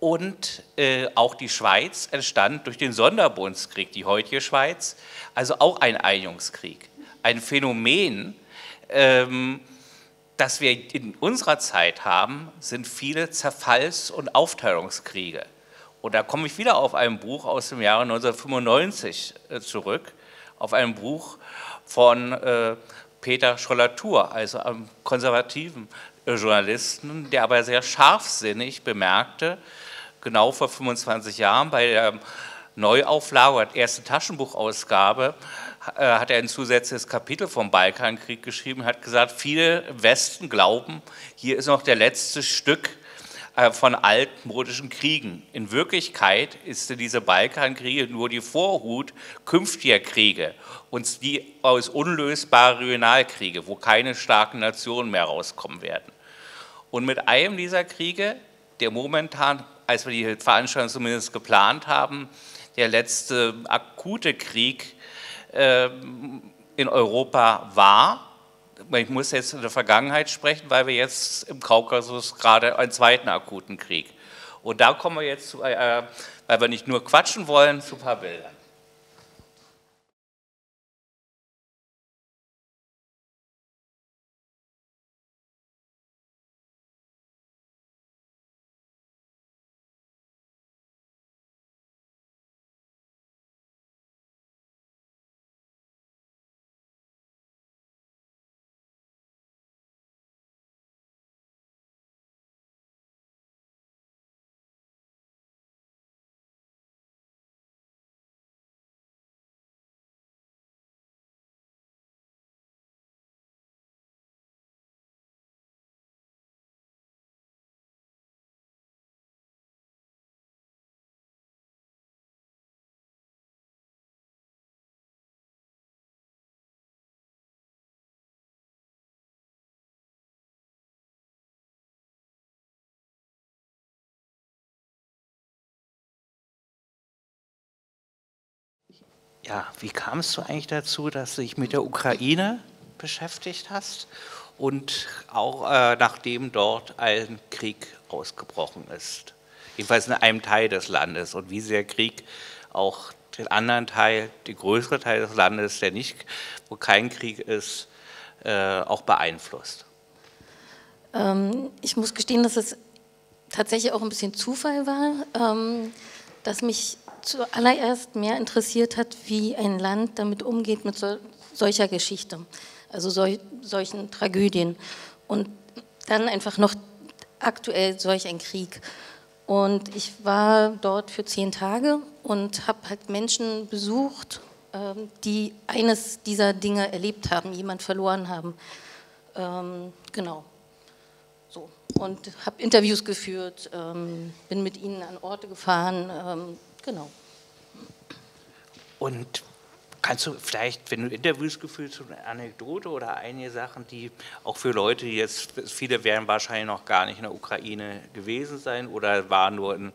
Und äh, auch die Schweiz entstand durch den Sonderbundskrieg, die heutige Schweiz, also auch ein Einigungskrieg. Ein Phänomen, ähm, das wir in unserer Zeit haben, sind viele Zerfalls- und Aufteilungskriege. Und da komme ich wieder auf ein Buch aus dem Jahre 1995 äh, zurück, auf ein Buch von äh, Peter Schollatur, also einem konservativen äh, Journalisten, der aber sehr scharfsinnig bemerkte, genau vor 25 Jahren bei der Neuauflage, der ersten Taschenbuchausgabe, äh, hat er ein zusätzliches Kapitel vom Balkankrieg geschrieben, hat gesagt, viele Westen glauben, hier ist noch der letzte Stück von altmodischen Kriegen. In Wirklichkeit ist diese Balkankriege nur die Vorhut künftiger Kriege und die aus unlösbaren Regionalkriege, wo keine starken Nationen mehr rauskommen werden. Und mit einem dieser Kriege, der momentan, als wir die Veranstaltung zumindest geplant haben, der letzte akute Krieg äh, in Europa war. Ich muss jetzt in der Vergangenheit sprechen, weil wir jetzt im Kaukasus gerade einen zweiten akuten Krieg. Und da kommen wir jetzt, zu, äh, weil wir nicht nur quatschen wollen, zu ein paar Bildern. Ja, wie kamst du eigentlich dazu, dass du dich mit der Ukraine beschäftigt hast und auch äh, nachdem dort ein Krieg ausgebrochen ist? Jedenfalls in einem Teil des Landes und wie sehr Krieg auch den anderen Teil, den größeren Teil des Landes, der nicht, wo kein Krieg ist, äh, auch beeinflusst. Ähm, ich muss gestehen, dass es tatsächlich auch ein bisschen Zufall war, ähm, dass mich zuallererst mehr interessiert hat, wie ein Land damit umgeht mit so, solcher Geschichte, also sol, solchen Tragödien. Und dann einfach noch aktuell solch ein Krieg. Und ich war dort für zehn Tage und habe halt Menschen besucht, ähm, die eines dieser Dinge erlebt haben, jemand verloren haben. Ähm, genau. So. Und habe Interviews geführt, ähm, bin mit ihnen an Orte gefahren, Genau. Und kannst du vielleicht, wenn du Interviews geführt hast, eine Anekdote oder einige Sachen, die auch für Leute, die jetzt, viele werden wahrscheinlich noch gar nicht in der Ukraine gewesen sein oder waren nur in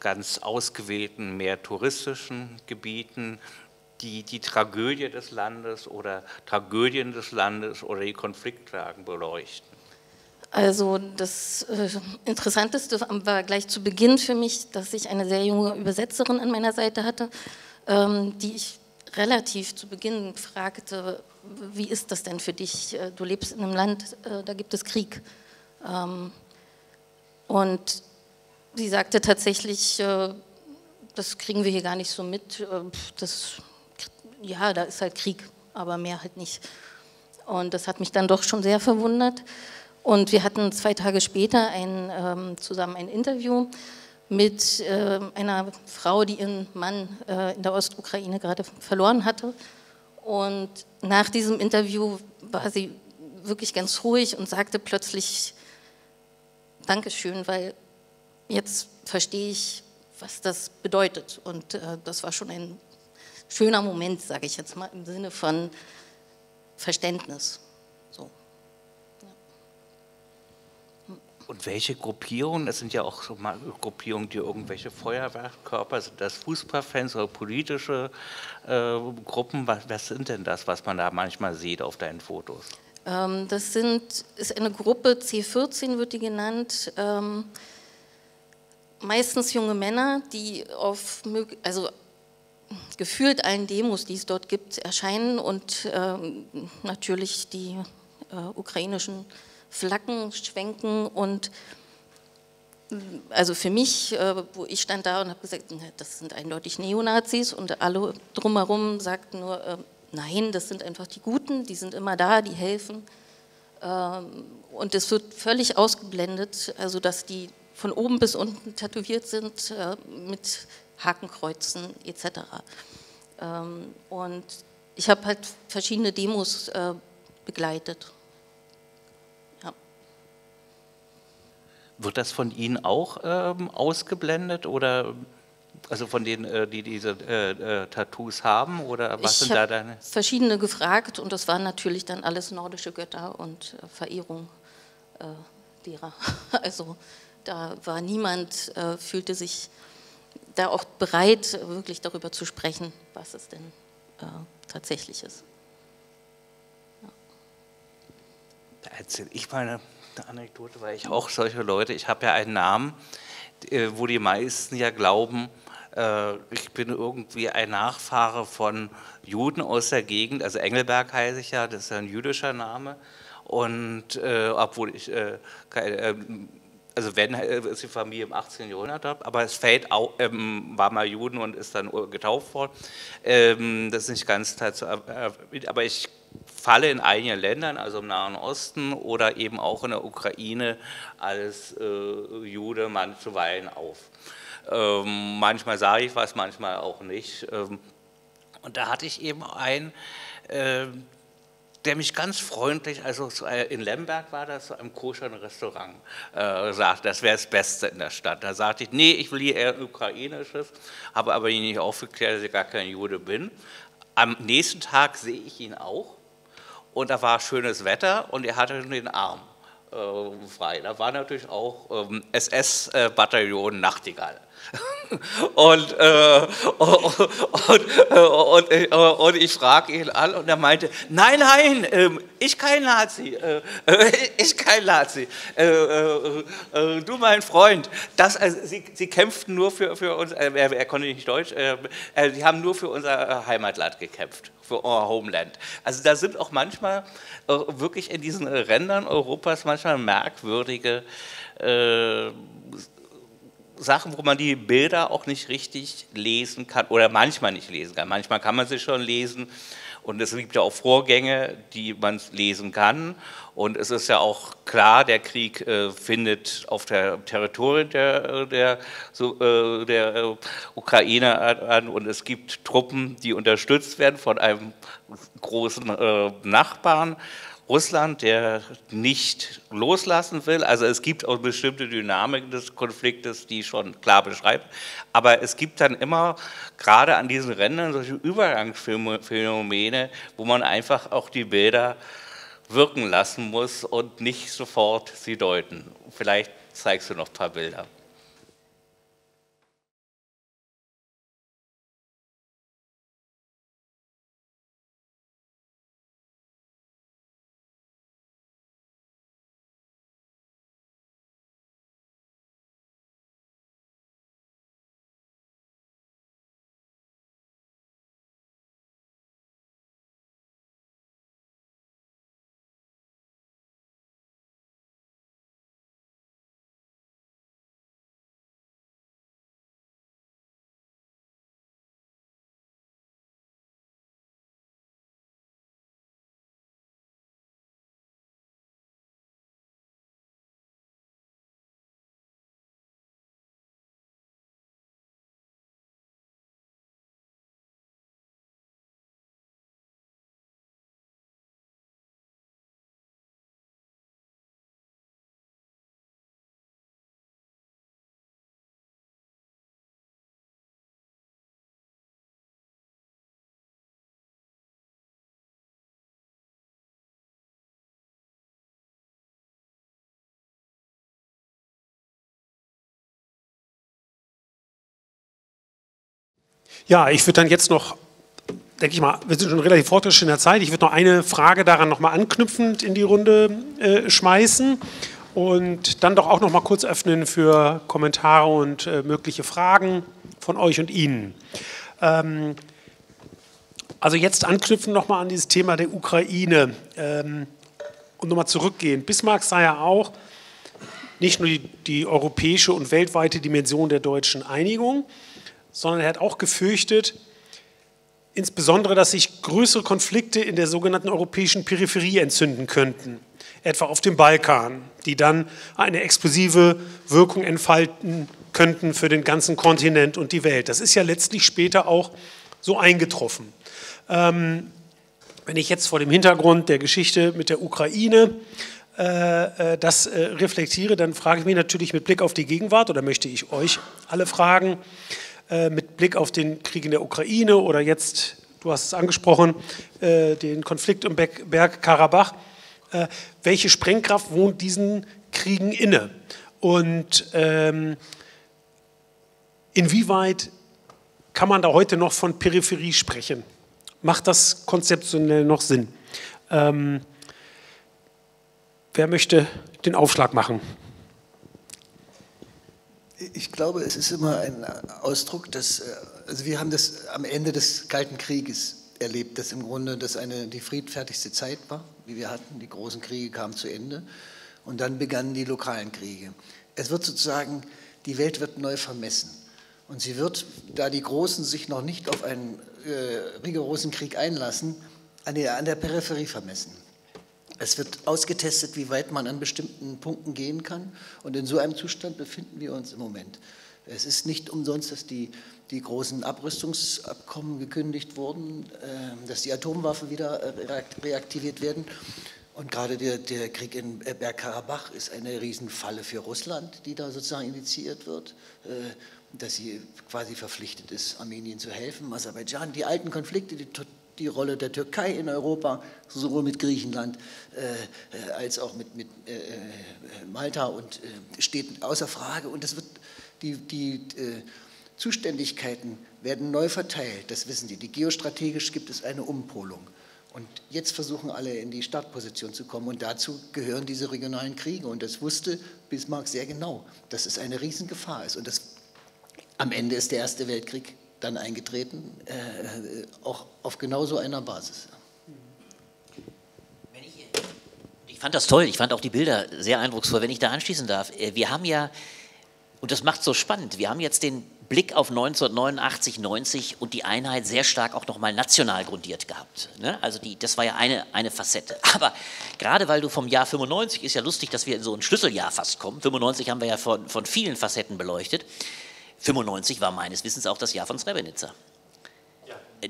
ganz ausgewählten, mehr touristischen Gebieten, die die Tragödie des Landes oder Tragödien des Landes oder die Konfliktlagen beleuchten? Also das äh, Interessanteste war gleich zu Beginn für mich, dass ich eine sehr junge Übersetzerin an meiner Seite hatte, ähm, die ich relativ zu Beginn fragte, wie ist das denn für dich? Äh, du lebst in einem Land, äh, da gibt es Krieg. Ähm, und sie sagte tatsächlich, das kriegen wir hier gar nicht so mit. Das, ja, da ist halt Krieg, aber mehr halt nicht. Und das hat mich dann doch schon sehr verwundert. Und wir hatten zwei Tage später ein, ähm, zusammen ein Interview mit äh, einer Frau, die ihren Mann äh, in der Ostukraine gerade verloren hatte. Und nach diesem Interview war sie wirklich ganz ruhig und sagte plötzlich, Dankeschön, weil jetzt verstehe ich, was das bedeutet. Und äh, das war schon ein schöner Moment, sage ich jetzt mal, im Sinne von Verständnis. Und welche Gruppierungen, das sind ja auch so Gruppierungen, die irgendwelche Feuerwehrkörper, sind das Fußballfans oder politische äh, Gruppen? Was, was, sind denn das, was man da manchmal sieht auf deinen Fotos? Ähm, das sind, ist eine Gruppe, C14 wird die genannt, ähm, meistens junge Männer, die auf, also gefühlt allen Demos, die es dort gibt, erscheinen und ähm, natürlich die äh, ukrainischen Flaggen schwenken und also für mich, äh, wo ich stand da und habe gesagt, das sind eindeutig Neonazis und alle drumherum sagten nur, äh, nein, das sind einfach die Guten, die sind immer da, die helfen. Ähm, und es wird völlig ausgeblendet, also dass die von oben bis unten tätowiert sind äh, mit Hakenkreuzen etc. Ähm, und ich habe halt verschiedene Demos begleitet. Wird das von Ihnen auch ähm, ausgeblendet oder also von denen, äh, die diese äh, äh, Tattoos haben oder was ich sind da deine? Verschiedene gefragt und das waren natürlich dann alles nordische Götter und äh, Verehrung äh, derer. Also da war niemand, äh, fühlte sich da auch bereit, wirklich darüber zu sprechen, was es denn tatsächlich ist. Ja. Da erzähle ich meine Anekdote, weil ich auch solche Leute, ich habe ja einen Namen, wo die meisten ja glauben, äh, ich bin irgendwie ein Nachfahre von Juden aus der Gegend, also Engelberg heiße ich ja, das ist ein jüdischer Name. Und äh, obwohl ich, äh, äh also wenn äh, ist die Familie im 18. Jahrhundert, aber es fällt auch, ähm, war mal Juden und ist dann getauft worden. Ähm, das ist nicht ganz aber ich falle in einigen Ländern, also im Nahen Osten oder eben auch in der Ukraine als äh, Jude man auf. Ähm, manchmal sage ich was, manchmal auch nicht. Ähm, und da hatte ich eben einen, äh, der mich ganz freundlich, also in Lemberg war das, zu einem koscheren Restaurant, äh, sagte, das wäre das Beste in der Stadt. Da sagte ich, nee, ich will hier eher ukrainisches, habe aber ihn nicht aufgeklärt, dass ich gar kein Jude bin. Am nächsten Tag sehe ich ihn auch und da war schönes Wetter und er hatte den Arm äh, frei. Da war natürlich auch ähm, SS-Bataillon Nachtigall. und, äh, und, und, und, und, ich frage ihn an und er meinte, nein, nein, ähm, ich kein Nazi, äh, ich kein Nazi. Äh, du mein Freund, das, also, sie, sie kämpften nur für, für uns, er, er konnte nicht Deutsch, sie haben nur für unser Heimatland gekämpft, für our Homeland. Also da sind auch manchmal wirklich in diesen Rändern Europas manchmal merkwürdige Sachen, wo man die Bilder auch nicht richtig lesen kann oder manchmal nicht lesen kann. Manchmal kann man sie schon lesen und es gibt ja auch Vorgänge, die man lesen kann. Und es ist ja auch klar, der Krieg äh, findet auf der Territorien der, der, so, äh, der äh, Ukraine an und es gibt Truppen, die unterstützt werden von einem großen äh, Nachbarn. Russland, der nicht loslassen will. Also es gibt auch bestimmte Dynamiken des Konfliktes, die schon klar beschreibt. Aber es gibt dann immer, gerade an diesen Rändern, solche Übergangsphänomene, wo man einfach auch die Bilder wirken lassen muss und nicht sofort sie deuten. Vielleicht zeigst du noch ein paar Bilder. Ja, ich würde dann jetzt noch, denke ich mal, wir sind schon relativ fortgeschritten in der Zeit, ich würde noch eine Frage daran nochmal anknüpfend in die Runde äh, schmeißen und dann doch auch nochmal kurz öffnen für Kommentare und äh, mögliche Fragen von euch und Ihnen. Ähm, also jetzt anknüpfen nochmal an dieses Thema der Ukraine ähm, und nochmal zurückgehen. Bismarck sah ja auch nicht nur die, die europäische und weltweite Dimension der deutschen Einigung, sondern er hat auch gefürchtet, insbesondere, dass sich größere Konflikte in der sogenannten europäischen Peripherie entzünden könnten, etwa auf dem Balkan, die dann eine explosive Wirkung entfalten könnten für den ganzen Kontinent und die Welt. Das ist ja letztlich später auch so eingetroffen. Ähm, wenn ich jetzt vor dem Hintergrund der Geschichte mit der Ukraine äh, äh, das äh, reflektiere, dann frage ich mich natürlich mit Blick auf die Gegenwart oder möchte ich euch alle fragen, mit Blick auf den Krieg in der Ukraine oder jetzt, du hast es angesprochen, äh, den Konflikt um Bergkarabach, äh, welche Sprengkraft wohnt diesen Kriegen inne? Und ähm, inwieweit kann man da heute noch von Peripherie sprechen? Macht das konzeptionell noch Sinn? Ähm, wer möchte den Aufschlag machen? Ich glaube, es ist immer ein Ausdruck, dass, äh, also wir haben das am Ende des Kalten Krieges erlebt, dass im Grunde das eine, die friedfertigste Zeit war, wie wir hatten. Die großen Kriege kamen zu Ende und dann begannen die lokalen Kriege. Es wird sozusagen, die Welt wird neu vermessen. Und sie wird, da die Großen sich noch nicht auf einen äh, rigorosen Krieg einlassen, an der, an der Peripherie vermessen. Es wird ausgetestet, wie weit man an bestimmten Punkten gehen kann. Und in so einem Zustand befinden wir uns im Moment. Es ist nicht umsonst, dass die, die großen Abrüstungsabkommen gekündigt wurden, äh, dass die Atomwaffen wieder äh, reaktiviert werden. Und gerade der, der Krieg in Bergkarabach ist eine Riesenfalle für Russland, die da sozusagen initiiert wird dass sie quasi verpflichtet ist, Armenien zu helfen, Aserbaidschan, die alten Konflikte, die, die Rolle der Türkei in Europa, sowohl mit Griechenland äh, äh als auch mit, mit äh, äh, Malta und äh, steht außer Frage. Und das wird, die, die äh, Zuständigkeiten werden neu verteilt, das wissen Sie. Die geostrategisch gibt es eine Umpolung. Und jetzt versuchen alle in die Startposition zu kommen. Und dazu gehören diese regionalen Kriege. Und das wusste Bismarck sehr genau, dass es eine Riesengefahr ist. Und das am Ende ist der Erste Weltkrieg dann eingetreten, äh, auch auf genau so einer Basis. Ich fand das toll, ich fand auch die Bilder sehr eindrucksvoll, wenn ich da anschließen darf. Äh, wir haben ja, und das macht so spannend, wir haben jetzt den Blick auf 1989, 90 und die Einheit sehr stark auch nochmal national grundiert gehabt. Ne? Also die, das war ja eine, eine Facette. Aber gerade weil du vom Jahr 95, ist ja lustig, dass wir in so ein Schlüsseljahr fast kommen, 95 haben wir ja von, von vielen Facetten beleuchtet, 95 war meines Wissens auch das Jahr von Srebrenica.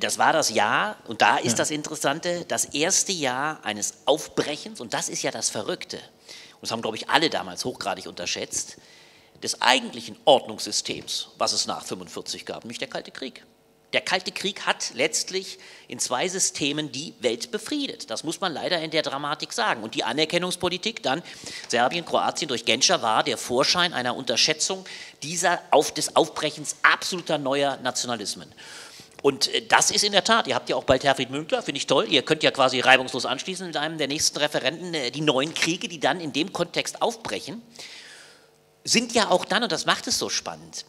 Das war das Jahr, und da ist ja. das Interessante, das erste Jahr eines Aufbrechens, und das ist ja das Verrückte, und das haben, glaube ich, alle damals hochgradig unterschätzt, des eigentlichen Ordnungssystems, was es nach 45 gab, nämlich der Kalte Krieg. Der Kalte Krieg hat letztlich in zwei Systemen die Welt befriedet. Das muss man leider in der Dramatik sagen. Und die Anerkennungspolitik dann Serbien, Kroatien durch Genscher war der Vorschein einer Unterschätzung dieser auf, des Aufbrechens absoluter neuer Nationalismen. Und äh, das ist in der Tat, ihr habt ja auch bald Herfried Münkler, finde ich toll, ihr könnt ja quasi reibungslos anschließen mit einem der nächsten Referenten, äh, die neuen Kriege, die dann in dem Kontext aufbrechen, sind ja auch dann, und das macht es so spannend,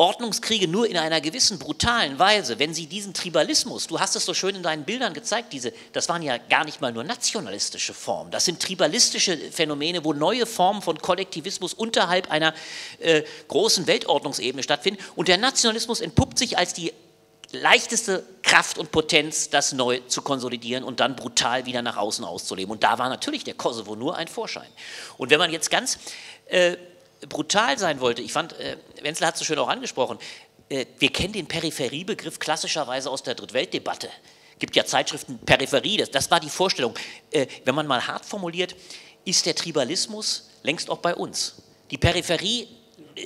Ordnungskriege nur in einer gewissen brutalen Weise, wenn sie diesen Tribalismus, du hast es so schön in deinen Bildern gezeigt, diese, das waren ja gar nicht mal nur nationalistische Formen, das sind tribalistische Phänomene, wo neue Formen von Kollektivismus unterhalb einer äh, großen Weltordnungsebene stattfinden und der Nationalismus entpuppt sich als die leichteste Kraft und Potenz, das neu zu konsolidieren und dann brutal wieder nach außen auszuleben. Und da war natürlich der Kosovo nur ein Vorschein. Und wenn man jetzt ganz äh, brutal sein wollte, ich fand, äh, Wenzel hat es so schön auch angesprochen, äh, wir kennen den Peripheriebegriff klassischerweise aus der Drittweltdebatte. Es gibt ja Zeitschriften Peripherie, das, das war die Vorstellung. Äh, wenn man mal hart formuliert, ist der Tribalismus längst auch bei uns. Die Peripherie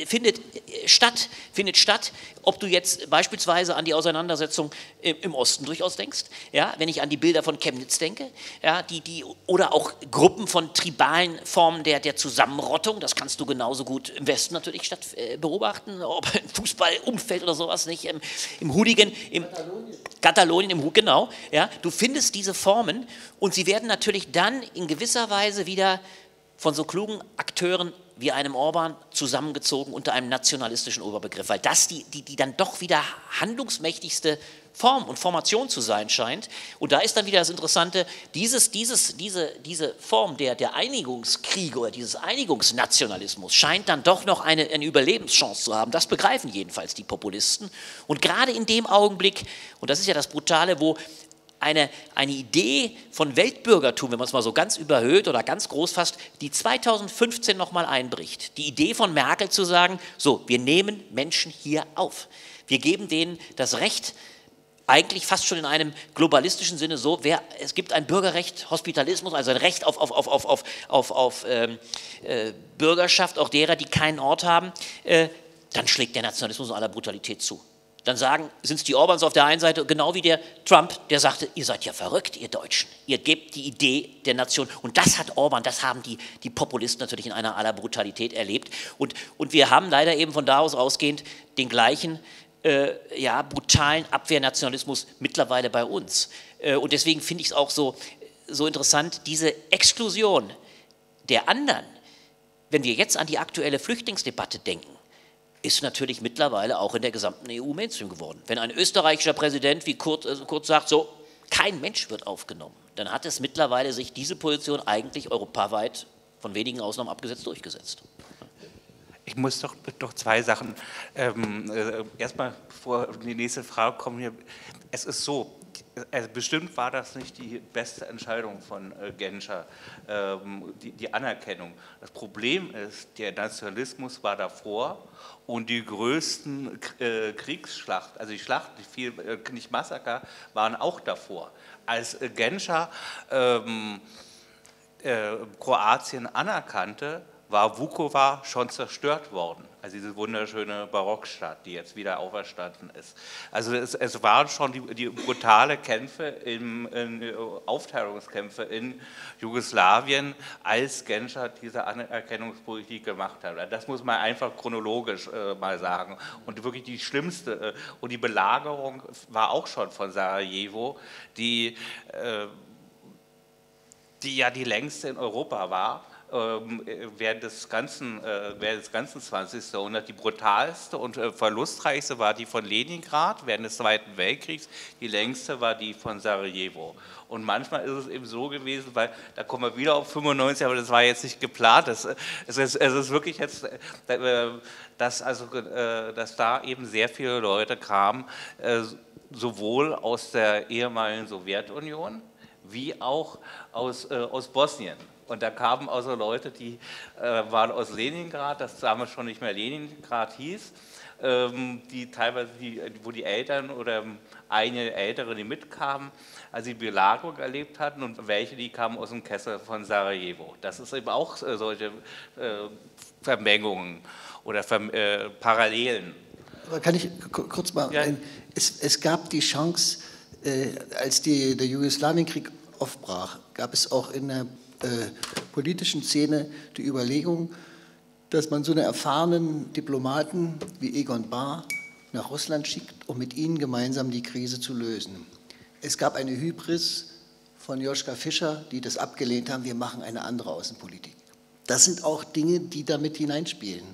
findet statt, findet statt, ob du jetzt beispielsweise an die Auseinandersetzung im Osten durchaus denkst, ja, wenn ich an die Bilder von Chemnitz denke, ja, die, die, oder auch Gruppen von tribalen Formen der, der Zusammenrottung, das kannst du genauso gut im Westen natürlich statt, äh, beobachten, ob im Fußballumfeld oder sowas nicht, im, im Hooligan, im Katalonien, Katalonien im genau, ja, du findest diese Formen und sie werden natürlich dann in gewisser Weise wieder von so klugen Akteuren wie einem Orban zusammengezogen unter einem nationalistischen Oberbegriff, weil das die, die, die dann doch wieder handlungsmächtigste Form und Formation zu sein scheint. Und da ist dann wieder das Interessante, dieses, dieses, diese, diese Form der, der Einigungskriege oder dieses Einigungsnationalismus scheint dann doch noch eine, eine Überlebenschance zu haben. Das begreifen jedenfalls die Populisten. Und gerade in dem Augenblick, und das ist ja das Brutale, wo eine, eine Idee von Weltbürgertum, wenn man es mal so ganz überhöht oder ganz groß fasst, die 2015 nochmal einbricht. Die Idee von Merkel zu sagen, so, wir nehmen Menschen hier auf. Wir geben denen das Recht, eigentlich fast schon in einem globalistischen Sinne so, wer, es gibt ein Bürgerrecht, Hospitalismus, also ein Recht auf, auf, auf, auf, auf, auf, auf ähm, äh, Bürgerschaft, auch derer, die keinen Ort haben, äh, dann schlägt der Nationalismus in aller Brutalität zu. Dann sagen, sind es die Orbans auf der einen Seite, genau wie der Trump, der sagte, ihr seid ja verrückt, ihr Deutschen. Ihr gebt die Idee der Nation. Und das hat Orban, das haben die, die Populisten natürlich in einer aller Brutalität erlebt. Und, und wir haben leider eben von da aus ausgehend den gleichen äh, ja, brutalen Abwehrnationalismus mittlerweile bei uns. Äh, und deswegen finde ich es auch so, so interessant, diese Exklusion der anderen, wenn wir jetzt an die aktuelle Flüchtlingsdebatte denken, ist natürlich mittlerweile auch in der gesamten EU Mainstream geworden. Wenn ein österreichischer Präsident wie Kurt, äh, Kurt sagt, so, kein Mensch wird aufgenommen, dann hat es mittlerweile sich diese Position eigentlich europaweit von wenigen Ausnahmen abgesetzt durchgesetzt. Ich muss doch, doch zwei Sachen. Ähm, äh, erstmal, bevor die nächste Frage kommt, es ist so, also bestimmt war das nicht die beste Entscheidung von äh, Genscher, ähm, die, Anerkennung. Das Problem ist, der Nationalismus war davor und die größten äh, Kriegsschlachten, also die Schlachten, die viel, äh, nicht Massaker, waren auch davor. Als Genscher ähm, äh, Kroatien anerkannte, war Vukovar schon zerstört worden. Also diese wunderschöne Barockstadt, die jetzt wieder auferstanden ist. Also es, es waren schon die, die brutale Kämpfe, im, in, Aufteilungskämpfe in Jugoslawien, als Genscher diese Anerkennungspolitik gemacht hat. Das muss man einfach chronologisch äh, mal sagen. Und wirklich die schlimmste, äh, und die Belagerung war auch schon von Sarajevo, die, äh, die ja die längste in Europa war während, des ganzen, äh, während des ganzen 20. Jahrhunderts. Die brutalste und äh, verlustreichste war die von Leningrad während des Zweiten Weltkriegs, die längste war die von Sarajevo. Und manchmal ist es eben so gewesen, weil da kommen wir wieder auf 95, aber das war jetzt nicht geplant. Das, es, ist, es ist wirklich jetzt, äh, dass, also, dass da eben sehr viele Leute kamen, sowohl aus der ehemaligen Sowjetunion wie auch aus, aus Bosnien. Und da kamen also Leute, die äh, waren aus Leningrad, das damals schon nicht mehr Leningrad hieß, ähm, die teilweise, die, wo die Eltern oder eine Ältere, die mitkamen, als sie Belagerung erlebt hatten und welche, die kamen aus dem Kessel von Sarajevo. Das ist eben auch äh, solche äh, Vermengungen oder Verm äh, Parallelen. Aber kann ich kurz mal, ja. es, es, gab die Chance, äh, als die, der Jugoslawienkrieg aufbrach, gab es auch in der äh, politischen Szene die Überlegung, dass man so einen erfahrenen Diplomaten wie Egon Bahr nach Russland schickt, um mit ihnen gemeinsam die Krise zu lösen. Es gab eine Hybris von Joschka Fischer, die das abgelehnt haben, wir machen eine andere Außenpolitik. Das sind auch Dinge, die damit hineinspielen.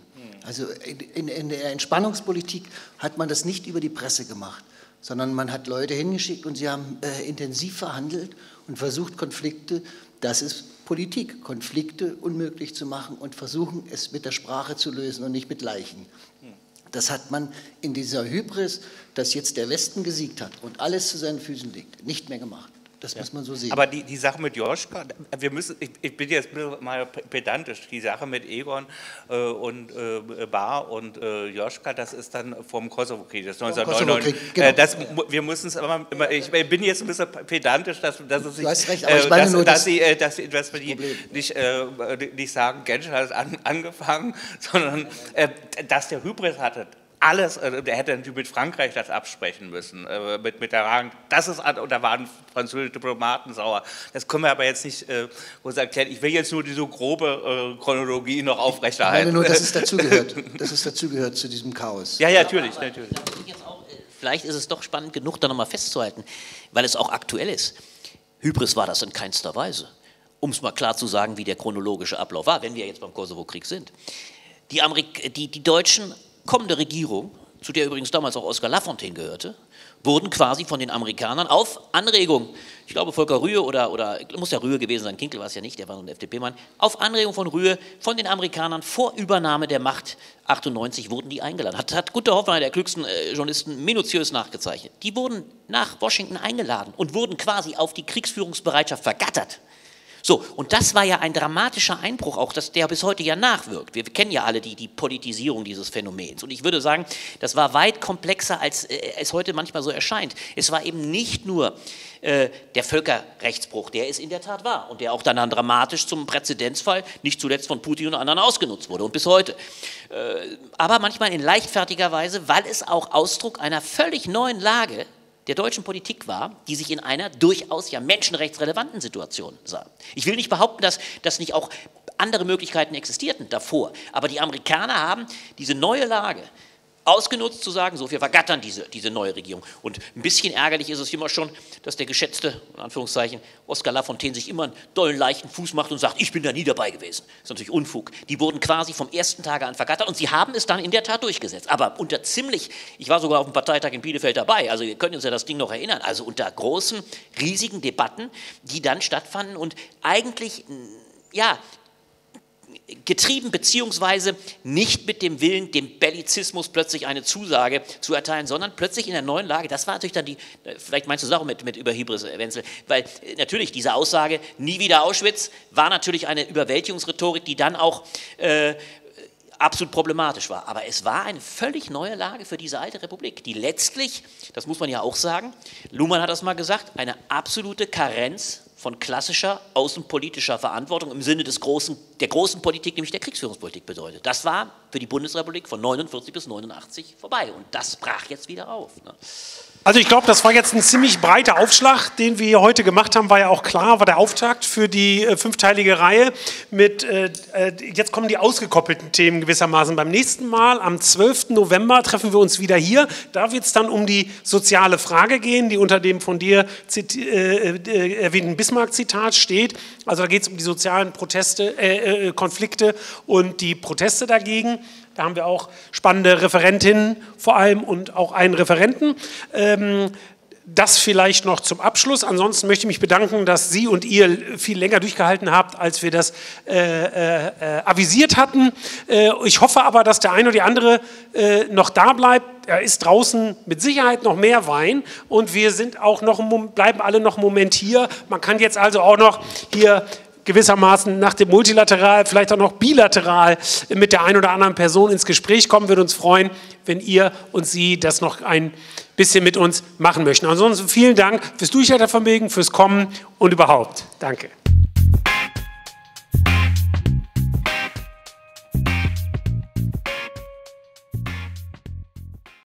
Also in, in, der Entspannungspolitik hat man das nicht über die Presse gemacht, sondern man hat Leute hingeschickt und sie haben äh, intensiv verhandelt und versucht, Konflikte das ist Politik, Konflikte unmöglich zu machen und versuchen, es mit der Sprache zu lösen und nicht mit Leichen. Das hat man in dieser Hybris, dass jetzt der Westen gesiegt hat und alles zu seinen Füßen liegt, nicht mehr gemacht. Das ja. muss man so sehen. Aber die, die Sache mit Joschka, wir müssen, ich, ich bin jetzt mal pedantisch, die Sache mit Egon äh, und äh, Bar und äh, Joschka, das ist dann vom Kosovo-Krieg, das 1999. Kosovo genau. Äh, das, wir müssen es aber, immer, ich bin jetzt ein bisschen pedantisch, dass, dass es sich, du hast recht, aber ich meine dass, nur dass, das sie, äh, dass, dass wir die nicht, äh, nicht sagen, Genscher hat an, angefangen, sondern dass der Hybris hatte, alles, äh, der hätte natürlich mit Frankreich das absprechen müssen, äh, mit Mitterrand. Das ist, und da waren französische Diplomaten sauer. Das können wir aber jetzt nicht äh, erklären. Ich will jetzt nur diese grobe äh, Chronologie noch aufrechterhalten. Ich meine nur, dass es dazugehört, dass es dazugehört zu diesem Chaos. Ja, ja, natürlich. natürlich. Vielleicht ist es doch spannend genug, da nochmal festzuhalten, weil es auch aktuell ist. Hybris war das in keinster Weise. Um es mal klar zu sagen, wie der chronologische Ablauf war, wenn wir jetzt beim Kosovo-Krieg sind. Die, Amerik die, die Deutschen kommende Regierung zu der übrigens damals auch Oskar Lafontaine gehörte, wurden quasi von den Amerikanern auf Anregung, ich glaube Volker Rühe oder, oder muss ja Rühe gewesen sein, Kinkel war es ja nicht, der war so ein FDP-Mann, auf Anregung von Rühe von den Amerikanern vor Übernahme der Macht 98 wurden die eingeladen. Hat, hat Gunter Hoffmann, einer der klügsten äh, Journalisten, minutiös nachgezeichnet. Die wurden nach Washington eingeladen und wurden quasi auf die Kriegsführungsbereitschaft vergattert. So, und das war ja ein dramatischer Einbruch, auch dass der bis heute ja nachwirkt. Wir kennen ja alle die, die Politisierung dieses Phänomens. Und ich würde sagen, das war weit komplexer, als äh, es heute manchmal so erscheint. Es war eben nicht nur äh, der Völkerrechtsbruch, der es in der Tat war und der auch dann, dramatisch zum Präzedenzfall, nicht zuletzt von Putin und anderen ausgenutzt wurde und bis heute. Äh, aber manchmal in leichtfertiger Weise, weil es auch Ausdruck einer völlig neuen Lage der deutschen Politik war, die sich in einer durchaus ja menschenrechtsrelevanten Situation sah. Ich will nicht behaupten, dass, dass nicht auch andere Möglichkeiten existierten davor, aber die Amerikaner haben diese neue Lage ausgenutzt zu sagen, so wir vergattern diese, diese neue Regierung. Und ein bisschen ärgerlich ist es immer schon, dass der geschätzte, in Anführungszeichen, Oskar Lafontaine sich immer einen dollen, leichten Fuß macht und sagt, ich bin da nie dabei gewesen. Das ist natürlich Unfug. Die wurden quasi vom ersten Tage an vergattert und sie haben es dann in der Tat durchgesetzt. Aber unter ziemlich, ich war sogar auf dem Parteitag in Bielefeld dabei, also ihr könnt uns ja das Ding noch erinnern, also unter großen, riesigen Debatten, die dann stattfanden und eigentlich ja, getrieben beziehungsweise nicht mit dem Willen, dem Bellizismus plötzlich eine Zusage zu erteilen, sondern plötzlich in der neuen Lage, das war natürlich dann die, äh, vielleicht meinst du es auch mit, mit Überhybris, äh, Wenzel, weil äh, natürlich diese Aussage, nie wieder Auschwitz, war natürlich eine Überwältigungsrhetorik, die dann auch äh, absolut problematisch war. Aber es war eine völlig neue Lage für diese alte Republik, die letztlich, das muss man ja auch sagen, Luhmann hat das mal gesagt, eine absolute Karenz von klassischer außenpolitischer Verantwortung im Sinne des großen, der großen Politik, nämlich der Kriegsführungspolitik bedeutet. Das war für die Bundesrepublik von 49 bis 89 vorbei und das brach jetzt wieder auf. Ne? Also ich glaube, das war jetzt ein ziemlich breiter Aufschlag, den wir heute gemacht haben, war ja auch klar, war der Auftakt für die äh, fünfteilige Reihe mit, äh, äh jetzt kommen die ausgekoppelten Themen gewissermaßen. Beim nächsten Mal, am 12. November, treffen wir uns wieder hier. Da wird es dann um die soziale Frage gehen, die unter dem von dir äh, äh, erwähnten Bismarck-Zitat steht. Also da geht es um die sozialen Proteste, äh, Konflikte und die Proteste dagegen. Da haben wir auch spannende Referentinnen vor allem und auch einen Referenten. Ähm, das vielleicht noch zum Abschluss. Ansonsten möchte ich mich bedanken, dass Sie und ihr viel länger durchgehalten habt, als wir das äh, äh, äh avisiert hatten. Äh, ich hoffe aber, dass der eine oder die andere äh, noch da bleibt. Er ist draußen mit Sicherheit noch mehr Wein und wir sind auch noch, bleiben alle noch einen Moment hier. Man kann jetzt also auch noch hier gewissermaßen nach dem Multilateral, vielleicht auch noch bilateral mit der einen oder anderen Person ins Gespräch kommen. Würde uns freuen, wenn ihr und sie das noch ein bisschen mit uns machen möchten. Ansonsten vielen Dank fürs Durchhaltevermögen, fürs Kommen und überhaupt. Danke.